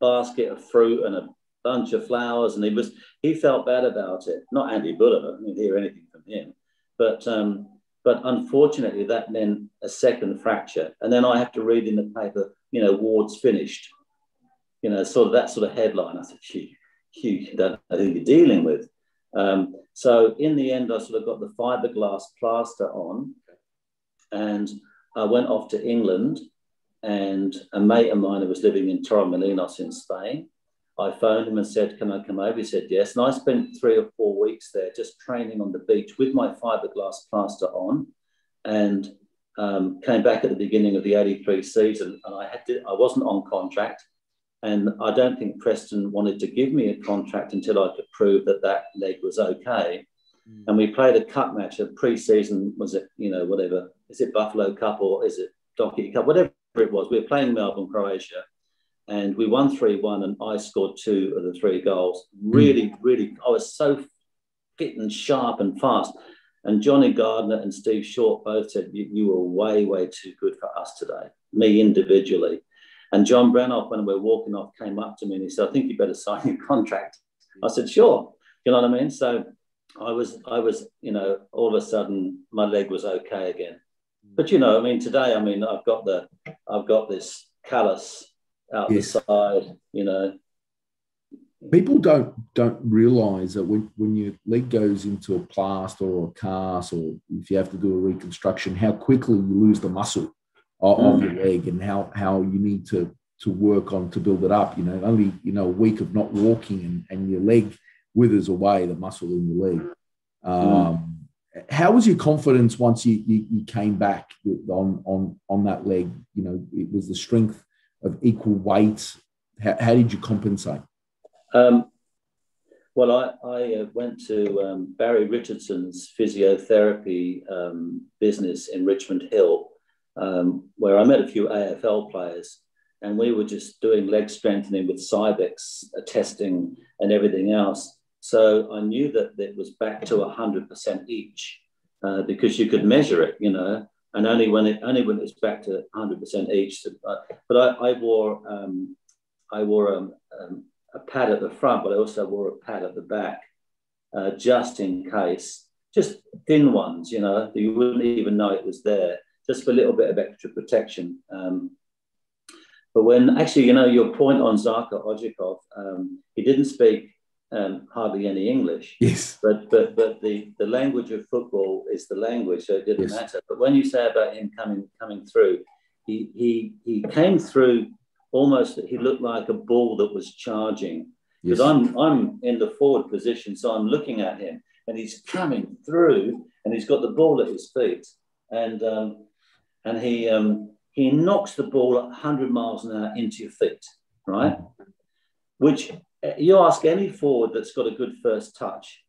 basket of fruit and a bunch of flowers, and he was he felt bad about it. Not Andy Buller, I didn't hear anything from him, but um, but unfortunately that meant a second fracture, and then I have to read in the paper, you know, Ward's finished, you know, sort of that sort of headline. I said, "Phew, you don't know who you're dealing with." Um, so in the end, I sort of got the fiberglass plaster on, and I went off to England. And a mate of mine who was living in Torremolinos in Spain, I phoned him and said, Can I come over? He said, Yes. And I spent three or four weeks there just training on the beach with my fiberglass plaster on and um, came back at the beginning of the 83 season. And I, had to, I wasn't on contract. And I don't think Preston wanted to give me a contract until I could prove that that leg was okay. Mm. And we played a cup match, a pre season, was it, you know, whatever, is it Buffalo Cup or is it Docky Cup, whatever it was. We were playing Melbourne, Croatia and we won 3 1, and I scored two of the three goals. Really, mm. really, I was so fit and sharp and fast. And Johnny Gardner and Steve Short both said, you, you were way, way too good for us today, me individually. And John Brenoff, when we were walking off, came up to me and he said, I think you better sign your contract. I said, sure. You know what I mean? So I was, I was, you know, all of a sudden my leg was okay again. But you know, I mean, today, I mean, I've got the, I've got this callus out yes. the side, you know. People don't don't realise that when, when your leg goes into a plaster or a cast, or if you have to do a reconstruction, how quickly you lose the muscle of, mm. of your leg, and how how you need to to work on to build it up. You know, only you know a week of not walking and, and your leg withers away the muscle in your leg. Mm. Um, mm. How was your confidence once you, you, you came back on on on that leg? You know, it was the strength of equal weight? How, how did you compensate? Um, well, I, I uh, went to um, Barry Richardson's physiotherapy um, business in Richmond Hill, um, where I met a few AFL players, and we were just doing leg strengthening with Cybex uh, testing and everything else. So I knew that it was back to 100% each uh, because you could measure it, you know and only when it only when it's back to 100% each. Uh, but I, I wore um, I wore um, um, a pad at the front, but I also wore a pad at the back, uh, just in case. Just thin ones, you know, you wouldn't even know it was there, just for a little bit of extra protection. Um, but when actually, you know, your point on Zarko Odzakov, um, he didn't speak um, hardly any English. Yes. But but but the, the language of football is the language, so it didn't yes. matter. But when you say about him coming coming through, he he he came through almost. He looked like a ball that was charging. Because yes. I'm I'm in the forward position, so I'm looking at him, and he's coming through, and he's got the ball at his feet, and um, and he um, he knocks the ball at 100 miles an hour into your feet, right? Which you ask any forward that's got a good first touch,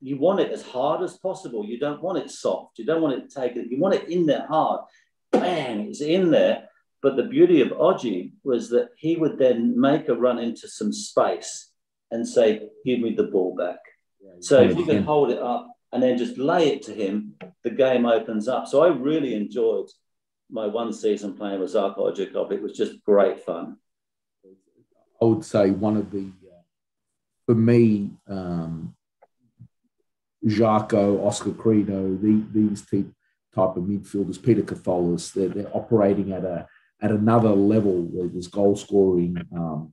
you want it as hard as possible. You don't want it soft. You don't want it to take it. You want it in there hard. Bang, it's in there. But the beauty of Oji was that he would then make a run into some space and say, Give me the ball back. Yeah, so if you can hold it up and then just lay it to him, the game opens up. So I really enjoyed my one season playing with Zarko Odzakov. It was just great fun. I would say one of the for me, um, Jaco, Oscar Crino, the, these type, type of midfielders, Peter Katholos, they're, they're operating at a at another level. There's goal scoring um,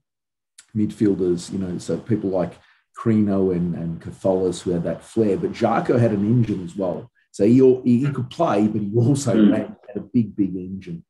midfielders, you know, so people like Crino and, and Katholos who had that flair, but Jaco had an engine as well. So he, he could play, but he also mm. had, had, a big, big engine.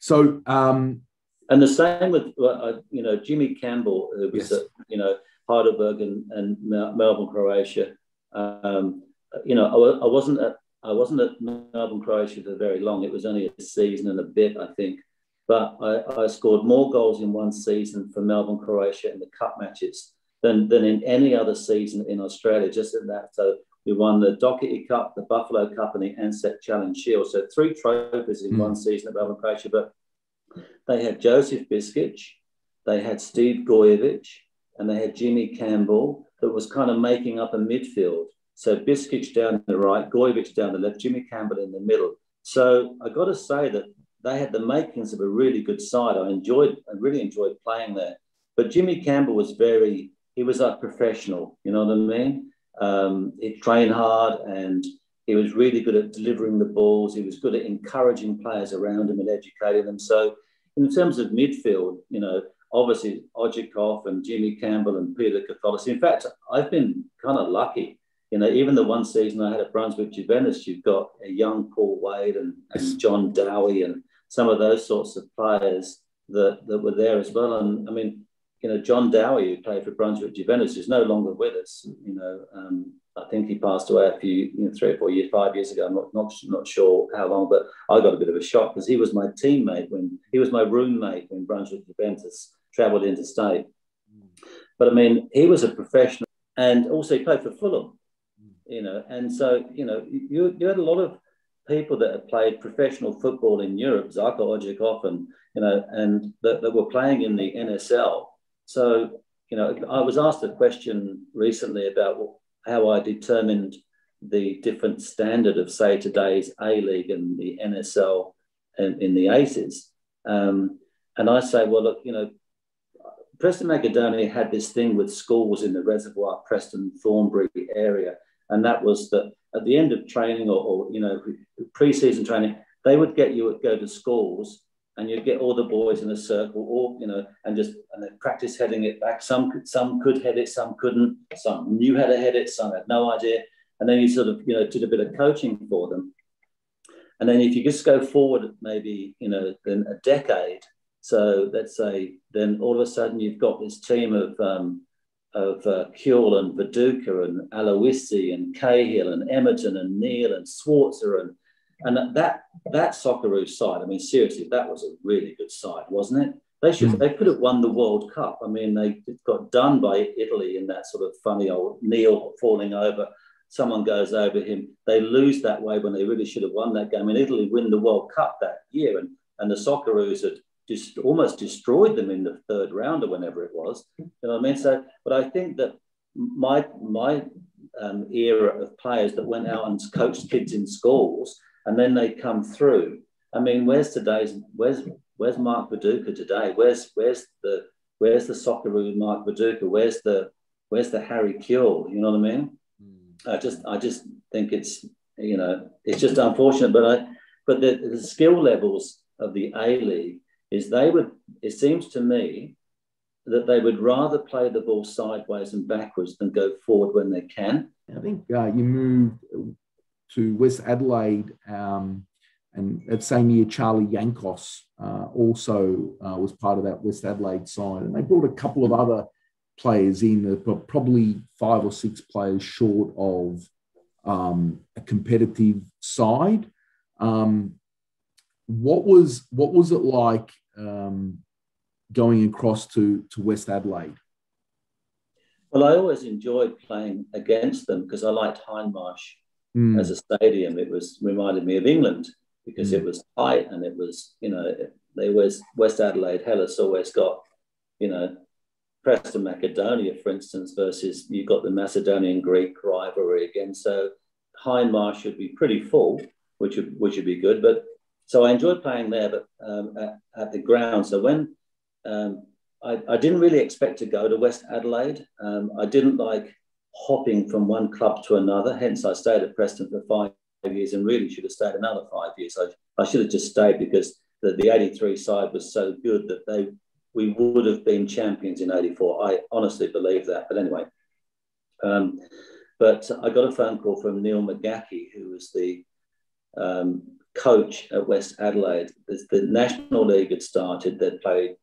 So um, And the same with uh, you know Jimmy Campbell, who was yes. at you know Heidelberg and, and Melbourne, Croatia. Um, you know, I, I, wasn't at I wasn't at Melbourne, Croatia for very long. It was only a season and a bit, I think. But I, I scored more goals in one season for Melbourne, Croatia in the cup matches than, than in any other season in Australia, just in that. So we won the Dockerty Cup, the Buffalo Cup, and the Ansett Challenge Shield. So three trophies in mm. one season at Melbourne, Croatia. But they had Joseph Biskic, they had Steve Gojevic, and they had Jimmy Campbell that was kind of making up a midfield. So Biskic down the right, Gojevic down the left, Jimmy Campbell in the middle. So I got to say that they had the makings of a really good side. I enjoyed, I really enjoyed playing there. But Jimmy Campbell was very, he was a professional. You know what I mean? Um, he trained hard and he was really good at delivering the balls. He was good at encouraging players around him and educating them. So, in terms of midfield, you know, obviously Odzakov and Jimmy Campbell and Peter Katholos. In fact, I've been kind of lucky. You know, even the one season I had at Brunswick Juventus, you've got a young Paul Wade and, and John Dowie and some of those sorts of players that, that were there as well. And I mean, you know, John Dowie, who played for Brunswick Juventus, is no longer with us. You know, um, I think he passed away a few, you know, three or four years, five years ago. I'm not, not, not sure how long, but I got a bit of a shock because he was my teammate when he was my roommate when Brunswick Juventus travelled interstate. But I mean, he was a professional and also he played for Fulham, you know, and so, you know, you, you had a lot of people that played professional football in Europe, Zarko Odzakov, and, you know, and that, that were playing in the NSL so, you know, I was asked a question recently about how I determined the different standard of, say, today's A League and the NSL and in the 80s. Um, and I say, well, look, you know, Preston Macedonia had this thing with schools in the reservoir, Preston, Thornbury area. And that was that at the end of training or, or you know, pre-season training, they would get you go to schools and you'd get all the boys in a circle, or you know, and just and then practice heading it back. Some could, some could head it, some couldn't. Some knew how to head it, some had no idea. And then you sort of you know did a bit of coaching for them. And then if you just go forward, maybe you know, then a decade. So let's say then all of a sudden you've got this team of um, of uh, and Viduka and Aloisi and Cahill and Emerton and Neill and Schwarzer and and that that Socceroos side, I mean, seriously, that was a really good side, wasn't it? They should mm. they could have won the World Cup. I mean, they got done by Italy in that sort of funny old Neill falling over. Someone goes over him. They lose that way when they really should have won that game. And Italy win the World Cup that year, and and the Socceroos had just almost destroyed them in the third round or whenever it was. You know what I mean? So, but I think that my my um, era of players that went out and coached kids in schools and then they come through. I mean, where's today's where's where's Mark Viduka today? Where's where's the where's the Socceroo Mark Viduka? Where's the where's the Harry Kewell? You know what I mean? Mm. I just I just think it's you know it's just unfortunate, but I but the, the skill levels of the A League is they would it seems to me that they would rather play the ball sideways and backwards than go forward when they can. I think uh, you moved to West Adelaide. Um, and that same year, Charlie Yankos uh, also uh, was part of that West Adelaide side. And they brought a couple of other players in, but probably five or six players short of um, a competitive side. Um, what was what was it like um, going across to to West Adelaide? Well, I always enjoyed playing against them because I liked Hindmarsh mm. as a stadium. It was reminded me of England because mm. it was tight and it was, you know, they was West Adelaide, Hellas always got, you know, Preston Macedonia, for instance, versus you've got the Macedonian Greek rivalry again. So Hindmarsh should be pretty full, which would which would be good. But so I enjoyed playing there, but um, at, at, the ground. So when um, I, I, didn't really expect to go to West Adelaide, um, I didn't like hopping from one club to another. Hence, I stayed at Preston for five years and really should have stayed another five years. I, I should have just stayed because the, the 83 side was so good that they we would have been champions in 84. I honestly believe that. But anyway, um, but I got a phone call from Neil McGackie, who was the um, coach at West Adelaide. The National League had started. They'd played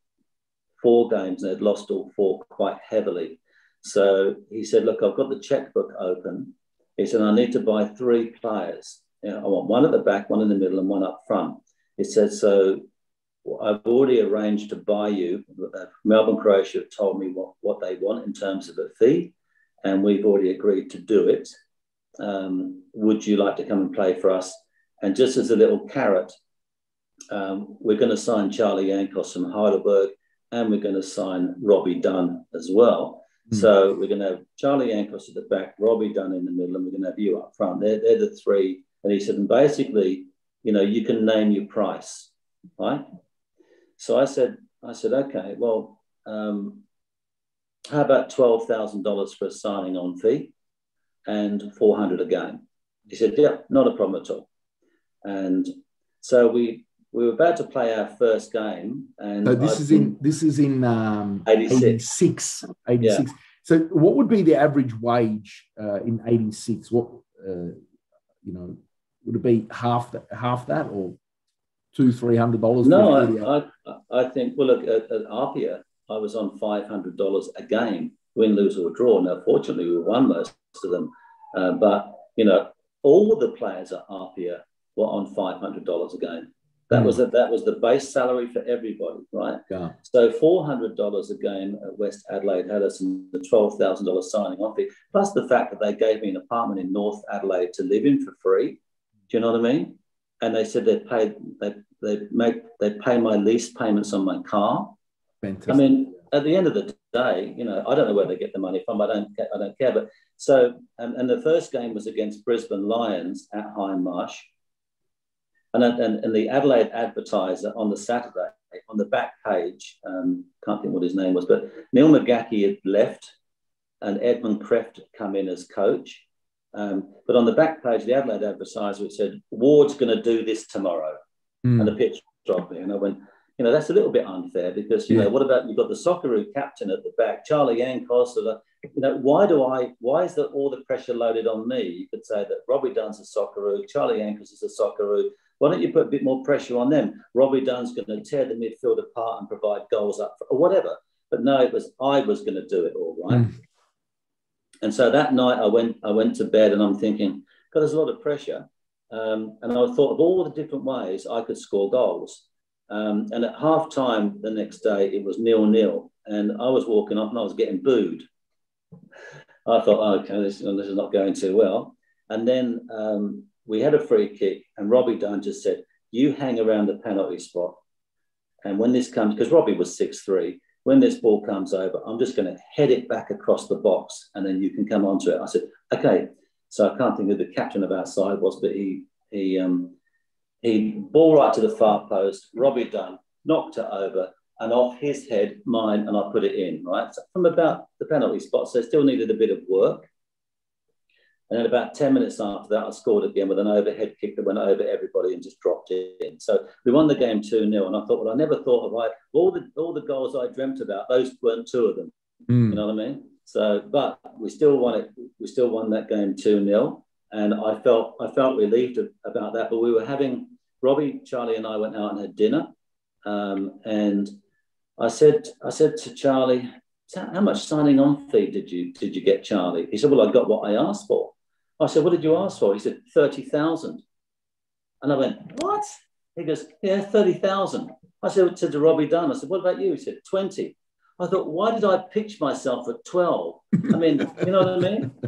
four games and they'd lost all four quite heavily. So he said, "Look, I've got the checkbook open." He said, "I need to buy three players. You know, I want one at the back, one in the middle, and one up front." He said, "So I've already arranged to buy you. Uh, Melbourne Croatia have told me what, what they want in terms of a fee, and we've already agreed to do it. Um, would you like to come and play for us? And just as a little carrot, um, we're going to sign Charlie Yankos from Heidelberg, and we're going to sign Robbie Dunn as well. Mm. So we're going to have Charlie Yankos at the back, Robbie Dunn in the middle, and we're going to have you up front. They're, they're the three. And he said, and basically, you know, you can name your price, right? So I said, I said, okay, well, um, how about twelve thousand dollars for a signing on fee and four hundred a game? He said, yeah, not a problem at all. And so we we were about to play our first game, and so this I is in this is in um, 86. 86, 86. Yeah. So what would be the average wage uh, in eighty six? What uh, you know would it be half that half that or two, three hundred dollars? No, I, I, I, think. Well, look at, at Apia, I was on five hundred dollars a game, win, lose or draw. Now, fortunately, we won most of them, uh, but you know, all the players at Apia were on five hundred dollars a game. That mm. was the, that was the base salary for everybody, right? Yeah. So four hundred dollars a game at West Adelaide had us in the twelve thousand dollars signing off fee, plus the fact that they gave me an apartment in North Adelaide to live in for free. Do you know what I mean? and they said they paid they they make they pay my lease payments on my car. Fantastic. I mean, at the end of the day, you know, I don't know where they get the money from. I don't I don't care. But so and, and the first game was against Brisbane Lions at Hindmarsh. And, and, and the Adelaide Advertiser on the Saturday, on the back page, um, can't think what his name was, but Neil McGackie had left and Edmund Kreft had come in as coach. Um, but on the back page of the Adelaide Advertiser, it said, Ward's going to do this tomorrow. Mm. And the pitch dropped me. And I went, you know, that's a little bit unfair because, you yeah. know, what about you've got the Socceroo captain at the back, Charlie Yankos, the, you know, why do I, why is that all the pressure loaded on me? You could say that Robbie Dunn's a Socceroo, Charlie Yankos is a Socceroo. Why don't you put a bit more pressure on them? Robbie Dunn's going to tear the midfield apart and provide goals up for, or whatever. But no, it was I was going to do it all right. Mm. And so that night I went, I went to bed and I'm thinking, God, there's a lot of pressure. Um, and I thought of all the different ways I could score goals. Um, and at half time the next day, it was nil nil. And I was walking up and I was getting booed. I thought, oh, okay, this, this, is not going too well. And then um, we had a free kick, and Robbie Dunn just said, You hang around the penalty spot. And when this comes, because Robbie was six three, when this ball comes over, I'm just going to head it back across the box and then you can come onto it. I said, okay. So I can't think who the captain of our side was, but he he um, he ball right to the far post. Robbie Dunn knocked it over and off his head, mine, and I put it in right so from about the penalty spot. So still needed a bit of work. And then about 10 minutes after that, I scored again with an overhead kick that went over everybody and just dropped it in. So we won the game 2 0. And I thought, well, I never thought of like all the all the goals I dreamt about, those weren't two of them. Mm. You know what I mean? So, but we still won it. We still won that game 2 0. And I felt I felt relieved about that. But we were having Robbie, Charlie, and I went out and had dinner. Um, and I said, I said to Charlie, how much signing on fee did you did you get, Charlie? He said, Well, I got what I asked for. I said, What did you ask for? He said, 30,000. And I went, What? He goes, Yeah, 30,000. I said to Robbie Dunn, I said, What about you? He said, 20. I thought, Why did I pitch myself at 12? I mean, you know what I mean?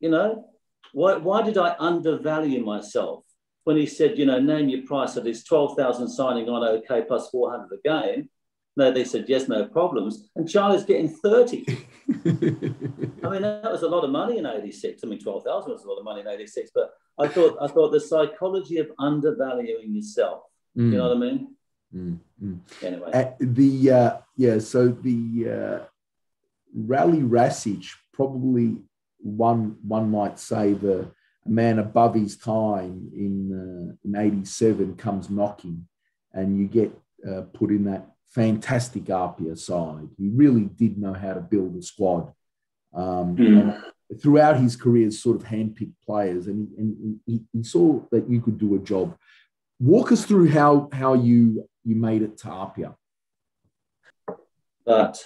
You know, why, why did I undervalue myself? When he said, you know, name your price at this 12,000 signing on OK plus 400 a game, no, they said yes, no problems. And Charlie's getting 30. I mean, that was a lot of money in 86. I mean, 12,000 was a lot of money in 86. But I thought, I thought the psychology of undervaluing yourself, mm. you know what I mean? Mm, mm. Anyway. Uh, the, uh, yeah, so the uh, Rale Rasic, probably one, one might say the man above his time in, uh, in 87 comes knocking and you get uh, put in that fantastic Apia side. He really did know how to build a squad. Um, mm. Throughout his career, sort of handpicked players, and, and he, he, saw that you could do a job. walk us through how how you you made it to Apia. But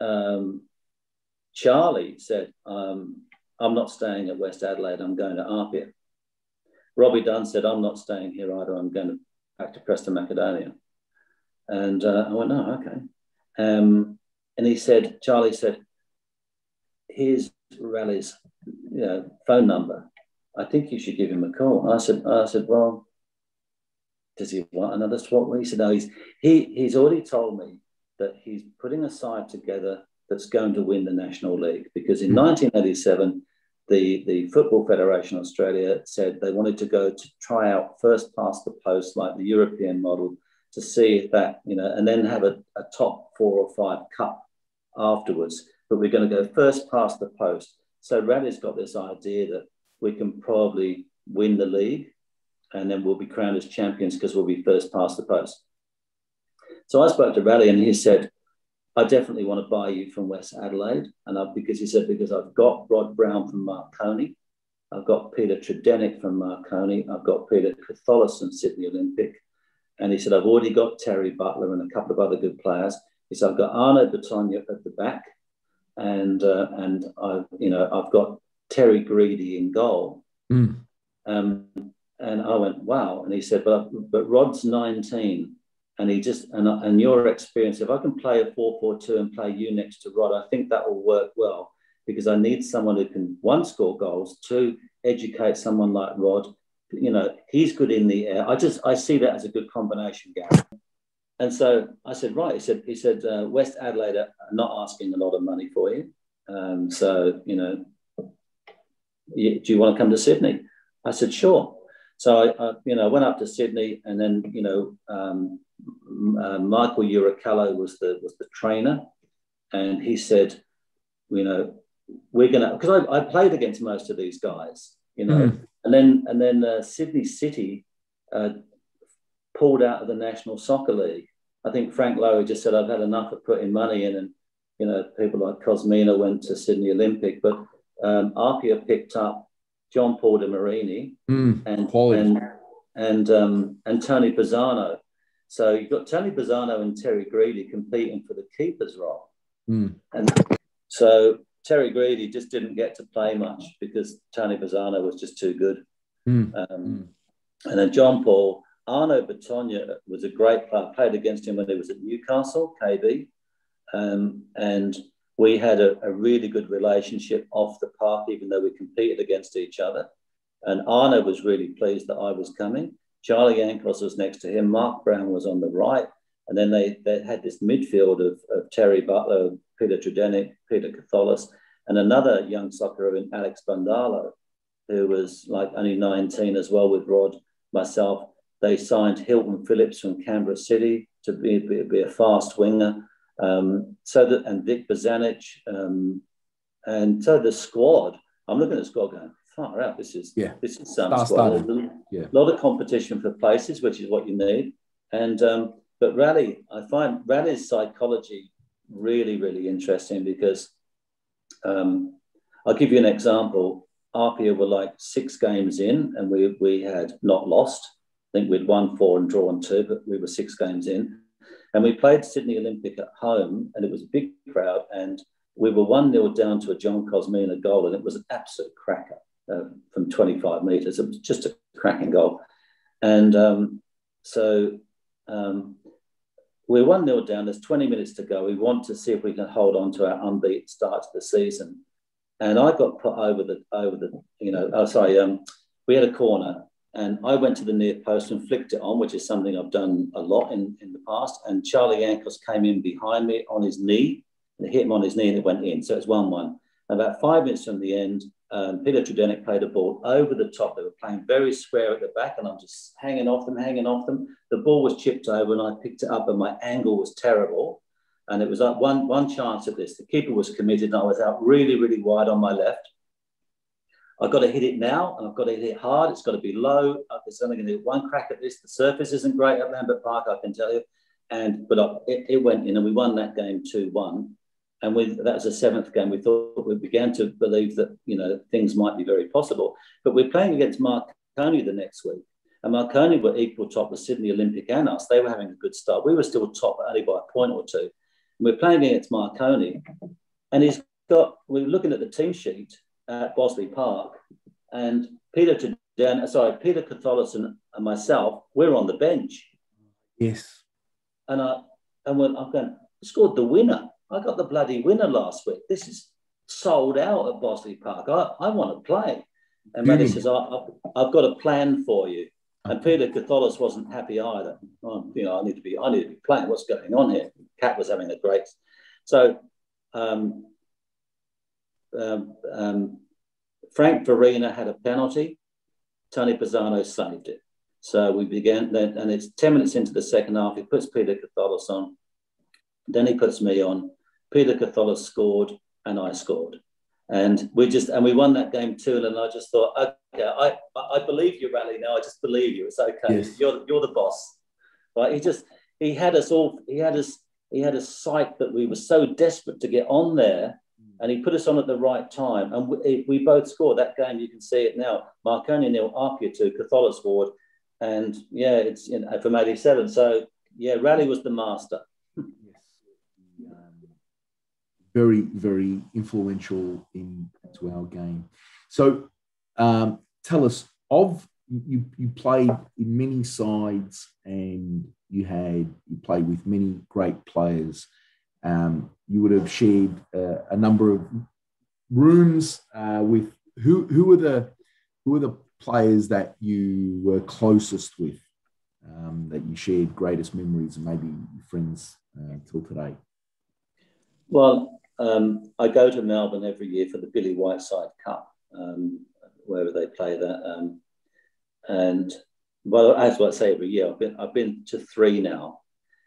um, Charlie said, um, "I'm not staying at West Adelaide. I'm going to Apia." Robbie Dunn said, "I'm not staying here either. I'm going to back to Preston Macedonia." And uh, I went, "No, okay." Um, and he said, Charlie said, "Here's Rale's you know, phone number. I think you should give him a call." I said, "I said, well." does he want another swap? He said, no, he's, he, he's already told me that he's putting a side together that's going to win the National League because in 1987, hmm. the, the Football Federation Australia said they wanted to go to try out first past the post like the European model to see if that, you know, and then have a, a top four or five cup afterwards. But we're going to go first past the post. So Raddy's got this idea that we can probably win the league and then we'll be crowned as champions because we'll be first past the post. So I spoke to Rale and he said, I definitely want to buy you from West Adelaide. And I, because he said, because I've got Rod Brown from Marconi, I've got Peter Tredinnick from Marconi, I've got Peter Katholos from Sydney Olympic. And he said, I've already got Terry Butler and a couple of other good players. He said, I've got Arno Bertogna at the back. And, uh, and I've, you know, I've got Terry Greedy in goal. Mm. Um, and I went, wow. And he said, but, but Rod's 19. And he just, and, and your experience, if I can play a 4 4 2 and play you next to Rod, I think that will work well because I need someone who can, one, score goals, two, educate someone like Rod. You know, he's good in the air. I just, I see that as a good combination, Gary. And so I said, right. He said, he said, uh, West Adelaide are not asking a lot of money for you. Um, so, you know, do you want to come to Sydney? I said, sure. So I, I, you know, went up to Sydney, and then you know, um, uh, Michael Uricalo was the was the trainer, and he said, you know, we're gonna because I, I played against most of these guys, you know, mm. and then and then uh, Sydney City uh, pulled out of the National Soccer League. I think Frank Lowy just said, "I've had enough of putting money in," and you know, people like Kosmina went to Sydney Olympic, but um, Apia picked up John Paul De Marigny mm, and, and and um, and Tony Pisano. So you've got Tony Pisano and Terry Greedy competing for the keeper's role. Mm. And so Terry Greedy just didn't get to play much because Tony Pisano was just too good. Mm. Um, and then John Paul, Arno Bertogna was a great player, played against him when he was at Newcastle, KB. Um, and we had a, a, really good relationship off the park, even though we competed against each other. And Arno was really pleased that I was coming. Charlie Yankos was next to him. Mark Brown was on the right. And then they, they had this midfield of, of Terry Butler, Peter Tredinnick, Peter Katholos, and another young soccer in Alex Bandalo, who was like only 19 as well with Rod, myself. They signed Hilton Phillips from Canberra City to be, be, be a fast winger. Um, so that and Vic Bazanic, um, and so the squad. I'm looking at the squad going far out. This is yeah. This is some Star squad. A yeah. lot of competition for places, which is what you need. And um, but Rale, I find Rale's psychology really really interesting because um, I'll give you an example. Apia were like six games in, and we we had not lost. Think we'd won four and drawn two, but we were six games in. And we played Sydney Olympic at home, and it was a big crowd. And we were 1 0 down to a John Kosmina goal, and it was an absolute cracker uh, from 25 metres. It was just a cracking goal. And um, so um, we're 1 0 down. There's 20 minutes to go. We want to see if we can hold on to our unbeaten start to the season. And I got put over the, over the you know, oh, sorry, um, we had a corner and I went to the near post and flicked it on, which is something I've done a lot in, in the past. And Charlie Yankos came in behind me on his knee and hit him on his knee and it went in. So it's 1 1. About five minutes from the end, um, Peter Tredinnick played a ball over the top. They were playing very square at the back, and I'm just hanging off them, hanging off them. The ball was chipped over, and I picked it up, and my angle was terrible. And it was like one, one chance at this. The keeper was committed, and I was out really, really wide on my left. I've got to hit it now and I've got to hit it hard. It's got to be low. Uh, it's only going to get one crack at this. The surface isn't great at Lambert Park, I can tell you. And but I, it, it, went in and we won that game 2 1. And with that was the seventh game, we thought we began to believe that you know things might be very possible. But we're playing against Marconi the next week. And Marconi were equal top with Sydney Olympic and us. They were having a good start. We were still top only by a point or two. And we're playing against Marconi, and he's got. We're looking at the team sheet at Bossley Park, and Peter Tadyan, sorry, Peter Katholos and, myself, we're on the bench. Yes. And I and when I'm going, scored the winner. I got the bloody winner last week. This is sold out at Bossley Park. I, I want to play. And Manny says, I, have got a plan for you. And Peter Katholos wasn't happy either. Oh, you know, I need to be, I need to be playing. What's going on here? Cat was having a great. So um, um, um, Frank Farina had a penalty. Tony Pisano saved it. So we began, then, and it's 10 minutes into the second half. He puts Peter Katholos on. Then he puts me on. Peter Katholos scored, and I scored. And we just and we won that game too. And I just thought, okay, I I believe you, Rale. Now I just believe you. It's okay. Yes. You're you're the boss, right? He just he had us all. He had us. He had a sight that we were so desperate to get on there, and he put us on at the right time. And we, we both scored that game. You can see it now. Marconi nil, Apia two, Katholos forward, and yeah, it's you know, from '87. So yeah, Rale was the master Yes. very, very influential in to our game. So, um, tell us of you. You played in many sides, and you had you played with many great players. Um, you would have shared uh, a number of rooms uh, with who who were the who were the players that you were closest with um, that you shared greatest memories and maybe friends uh, till today well um, I go to Melbourne every year for the Billy Whiteside Cup, um, wherever they play that. Um, and well, as I say every year, I've been I've been to three now,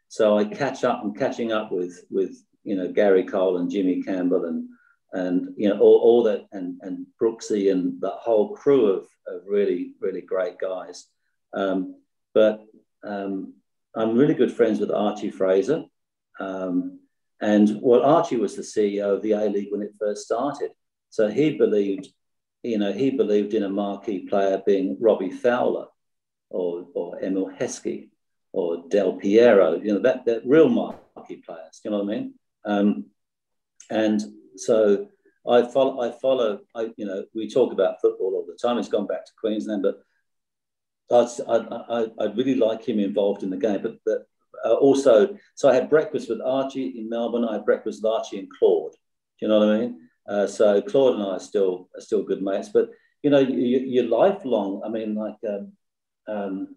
so I catch up. I'm catching up with with you know Gary Cole and Jimmy Campbell and and you know all, all that and and Brooksy and the whole crew of, of really really great guys. Um, but um, I'm really good friends with Archie Fraser. Um, and well, Archie was the CEO of the A League when it first started. So he believed, you know, he believed in a marquee player being Robbie Fowler or, or Emile Heskey or Del Piero, you know, that, that real marquee players, you know what I mean? Um, and so I follow, I follow, I, you know, we talk about football all the time. It's gone back to Queensland, but I, I, I really like him involved in the game. But, but uh, also, so I had breakfast with Archie in Melbourne. I had breakfast with Archie and Claude. Do you know what I mean? Uh, so Claude and I are still are still good mates. But you know, you, are lifelong. I mean, like um, um,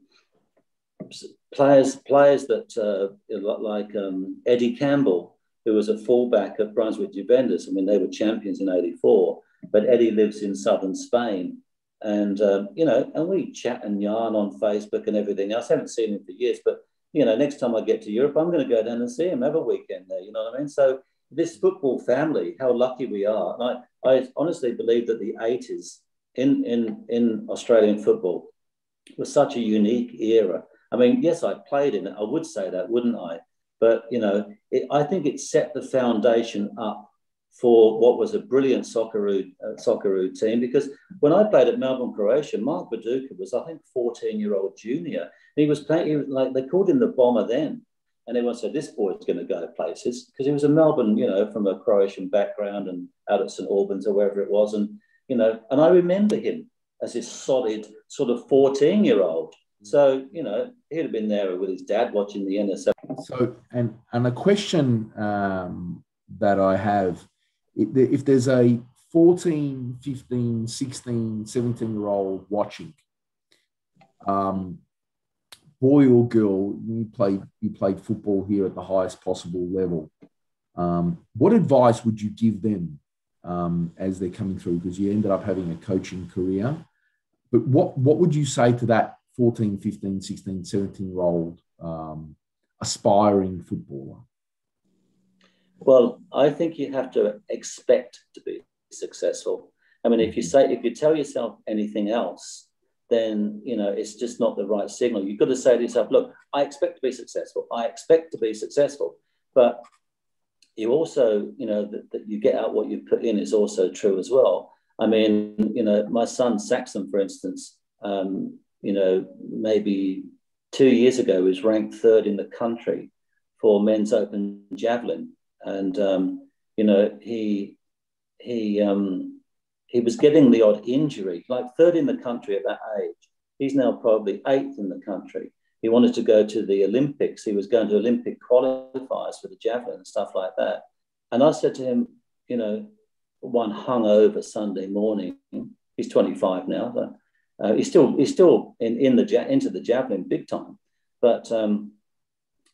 players players that uh, like um, Eddie Campbell, who was a fullback at Brunswick Juventus. I mean, they were champions in '84. But Eddie lives in southern Spain, and um, you know, and we chat and yarn on Facebook and everything else. I haven't seen him for years, but you know, next time I get to Europe, I'm going to go down and see him, have a weekend there. You know what I mean? So this football family, how lucky we are. And I, I honestly believe that the 80s in, in, in Australian football was such a unique era. I mean, yes, I played in it. I would say that, wouldn't I? But, you know, it, I think it set the foundation up for what was a brilliant Socceroo, uh, Socceroo team because when I played at Melbourne, Croatia, Mark Viduka was, I think, 14 year old junior. he was playing, he was like, they called him the bomber then. And everyone said, this boy's going to go places because he was a Melbourne, you know, from a Croatian background and out at St. Albans or wherever it was. And, you know, and I remember him as this solid sort of 14 year old. So, you know, he'd have been there with his dad watching the NSL. So, and, and a question um, that I have if there's a 14, 15, 16, 17 year old watching, um, boy or girl, you played you played football here at the highest possible level. Um, what advice would you give them um, as they're coming through? Because you ended up having a coaching career. But what, what would you say to that 14, 15, 16, 17 year old um, aspiring footballer? Well, I think you have to expect to be successful. I mean, if you mm-hmm. say, if you tell yourself anything else, then you know it's just not the right signal. You've got to say to yourself, "Look, I expect to be successful. I expect to be successful." But you also, you know, that, that you get out what you put in is also true as well. I mean, you know, my son Saxon, for instance, um, you know, maybe two years ago was ranked third in the country for men's open javelin, and um, you know he he um, he was getting the odd injury, like third in the country at that age. He's now probably eighth in the country. He wanted to go to the Olympics. He was going to Olympic qualifiers for the javelin and stuff like that. And I said to him, you know, one hungover Sunday morning. He's 25 now. Uh, he's still he's still in, in the into the javelin big time, but um,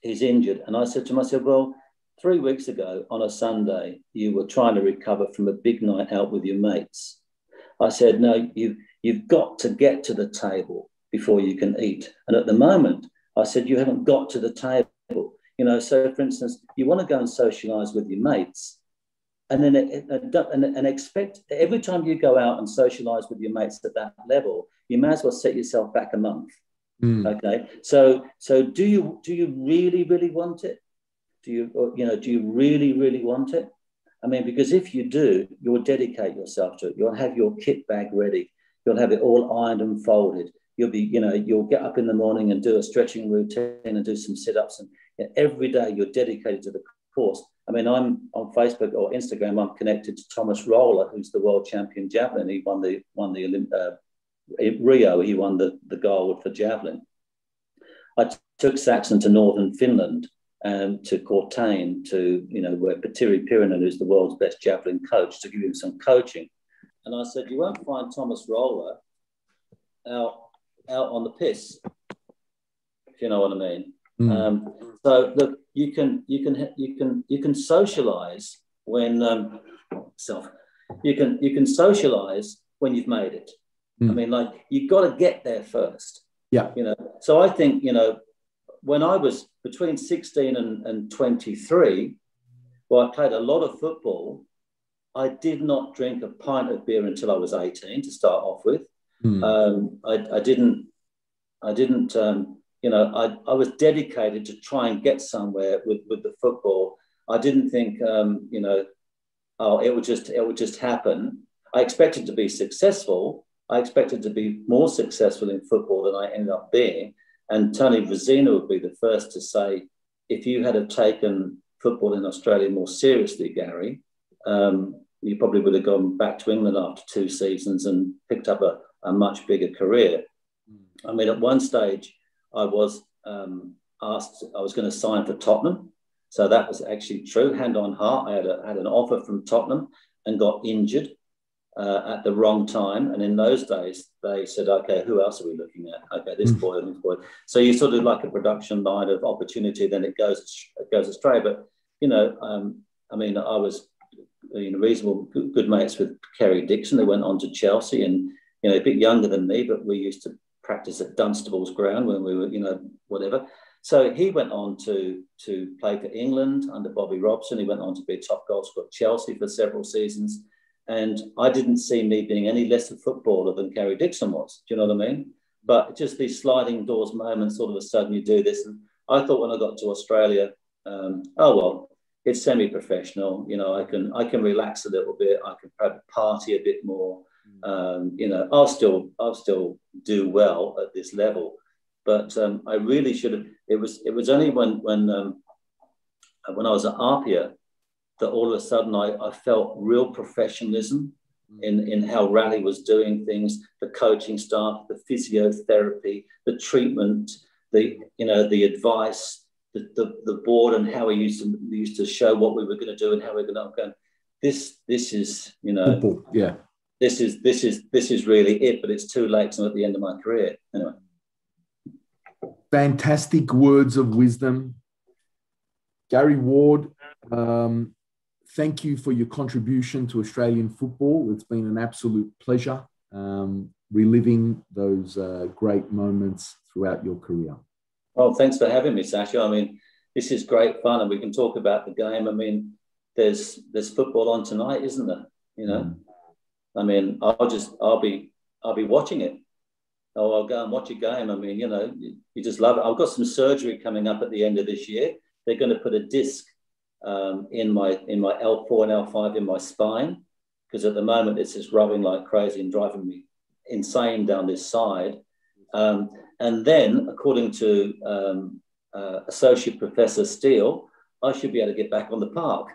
he's injured. And I said to myself, well, three weeks ago on a Sunday, you were trying to recover from a big night out with your mates. I said, no, you you've got to get to the table before you can eat. And at the moment, I said, you haven't got to the table. You know, so for instance, you want to go and socialize with your mates, and then and, and expect every time you go out and socialize with your mates at that level, you may as well set yourself back a month. Mm. Okay, so so do you do you really really want it? Do you you know do you really really want it? I mean, because if you do, you'll dedicate yourself to it. You'll have your kit bag ready. You'll have it all ironed and folded. You'll be, you know, you'll get up in the morning and do a stretching routine and do some sit-ups. And you know, every day you're dedicated to the course. I mean, I'm on Facebook or Instagram. I'm connected to Thomas Röhler, who's the world champion javelin. He won the won the uh, Rio. He won the the gold for javelin. I took Saxon to northern Finland um, to Kuortane, to you know where Petteri Piironen, who's the world's best javelin coach, to give him some coaching. And I said, you won't find Thomas Röhler out out on the piss, if you know what I mean. Mm. Um, so look, you can you can you can you can socialize when um, self you can you can socialize when you've made it. Mm. I mean, like you've got to get there first. Yeah. You know, so I think you know when I was between 16 and, and 23, well, I played a lot of football. I did not drink a pint of beer until I was 18 to start off with. Mm. Um, I, I, didn't, I didn't, um, you know, I, I was dedicated to try and get somewhere with, with the football. I didn't think, um, you know, oh, it would just, it would just happen. I expected to be successful. I expected to be more successful in football than I ended up being. And Tony Brezina would be the first to say, if you had have taken football in Australia more seriously, Gary, um, you probably would have gone back to England after two seasons and picked up a, a much bigger career. I mean, at one stage, I was um, asked, I was going to sign for Tottenham. So that was actually true. Hand on heart, I had, a, had an offer from Tottenham and got injured uh, at the wrong time. And in those days, they said, okay, who else are we looking at? Okay, this mm. boy and this boy. So you sort of like a production line of opportunity, then it goes it goes astray. But you know, um, I mean, I was you know reasonable good, good, mates with Kerry Dixon. They went on to Chelsea, and you know, a bit younger than me, but we used to practice at Dunstable's ground when we were, you know, whatever. So he went on to to play for England under Bobby Robson. He went on to be a top goal scorer at Chelsea for several seasons. And I didn't see me being any less a footballer than Kerry Dixon was. Do you know what I mean? But just these sliding doors moments, all of a sudden you do this. And I thought when I got to Australia, um, oh well, it's semi-professional. You know, I can I can relax a little bit. I can probably party a bit more. Mm. Um, you know, I'll still I'll still do well at this level. But um, I really should have. It was it was only when when um, when I was at APIA that all of a sudden I, I felt real professionalism in, in how Rale was doing things, the coaching staff, the physiotherapy, the treatment, the you know the advice, the, the, the board, and how we used to we used to show what we were going to do and how we are going to go. This this is you know yeah this is this is this is really it, but it's too late. I'm at the end of my career anyway. Fantastic words of wisdom, Gary Ward. Um, thank you for your contribution to Australian football. It's been an absolute pleasure um, reliving those uh, great moments throughout your career. Well, thanks for having me, Sasha. I mean, this is great fun, and we can talk about the game. I mean, there's there's football on tonight, isn't there? You know, mm. I mean, I'll just I'll be I'll be watching it. Oh, I'll go and watch a game. I mean, you know, you, you just love it. I've got some surgery coming up at the end of this year. They're going to put a disc um, in my in my L4 and L5 in my spine because at the moment it's just rubbing like crazy and driving me insane down this side. Um, and then, according to um, uh, Associate Professor Steele, I should be able to get back on the park.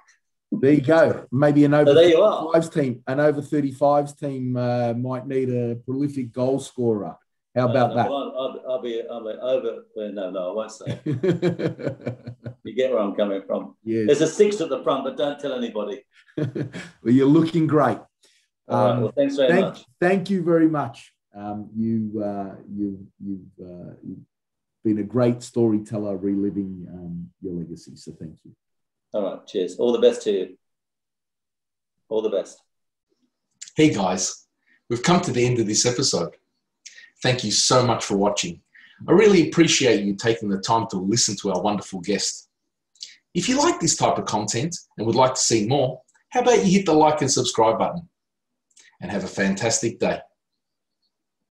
There you go. Maybe an over So there you are. 35s team, an over 35s team uh, might need a prolific goal scorer. How about Uh, that? I'll, I'll, I'll be I'll be over. No, no, I won't say. You get where I'm coming from. yes. There's a six at the front, but don't tell anybody. well, you're looking great. All right, Um, well, thanks very thank, much. thank you very much. Um, you, uh, you, you've, uh, you've been a great storyteller, reliving um, your legacy. So thank you. All right, cheers. All the best to you. All the best. Hey guys, we've come to the end of this episode. Thank you so much for watching. I really appreciate you taking the time to listen to our wonderful guest. If you like this type of content and would like to see more, how about you hit the like and subscribe button? And have a fantastic day.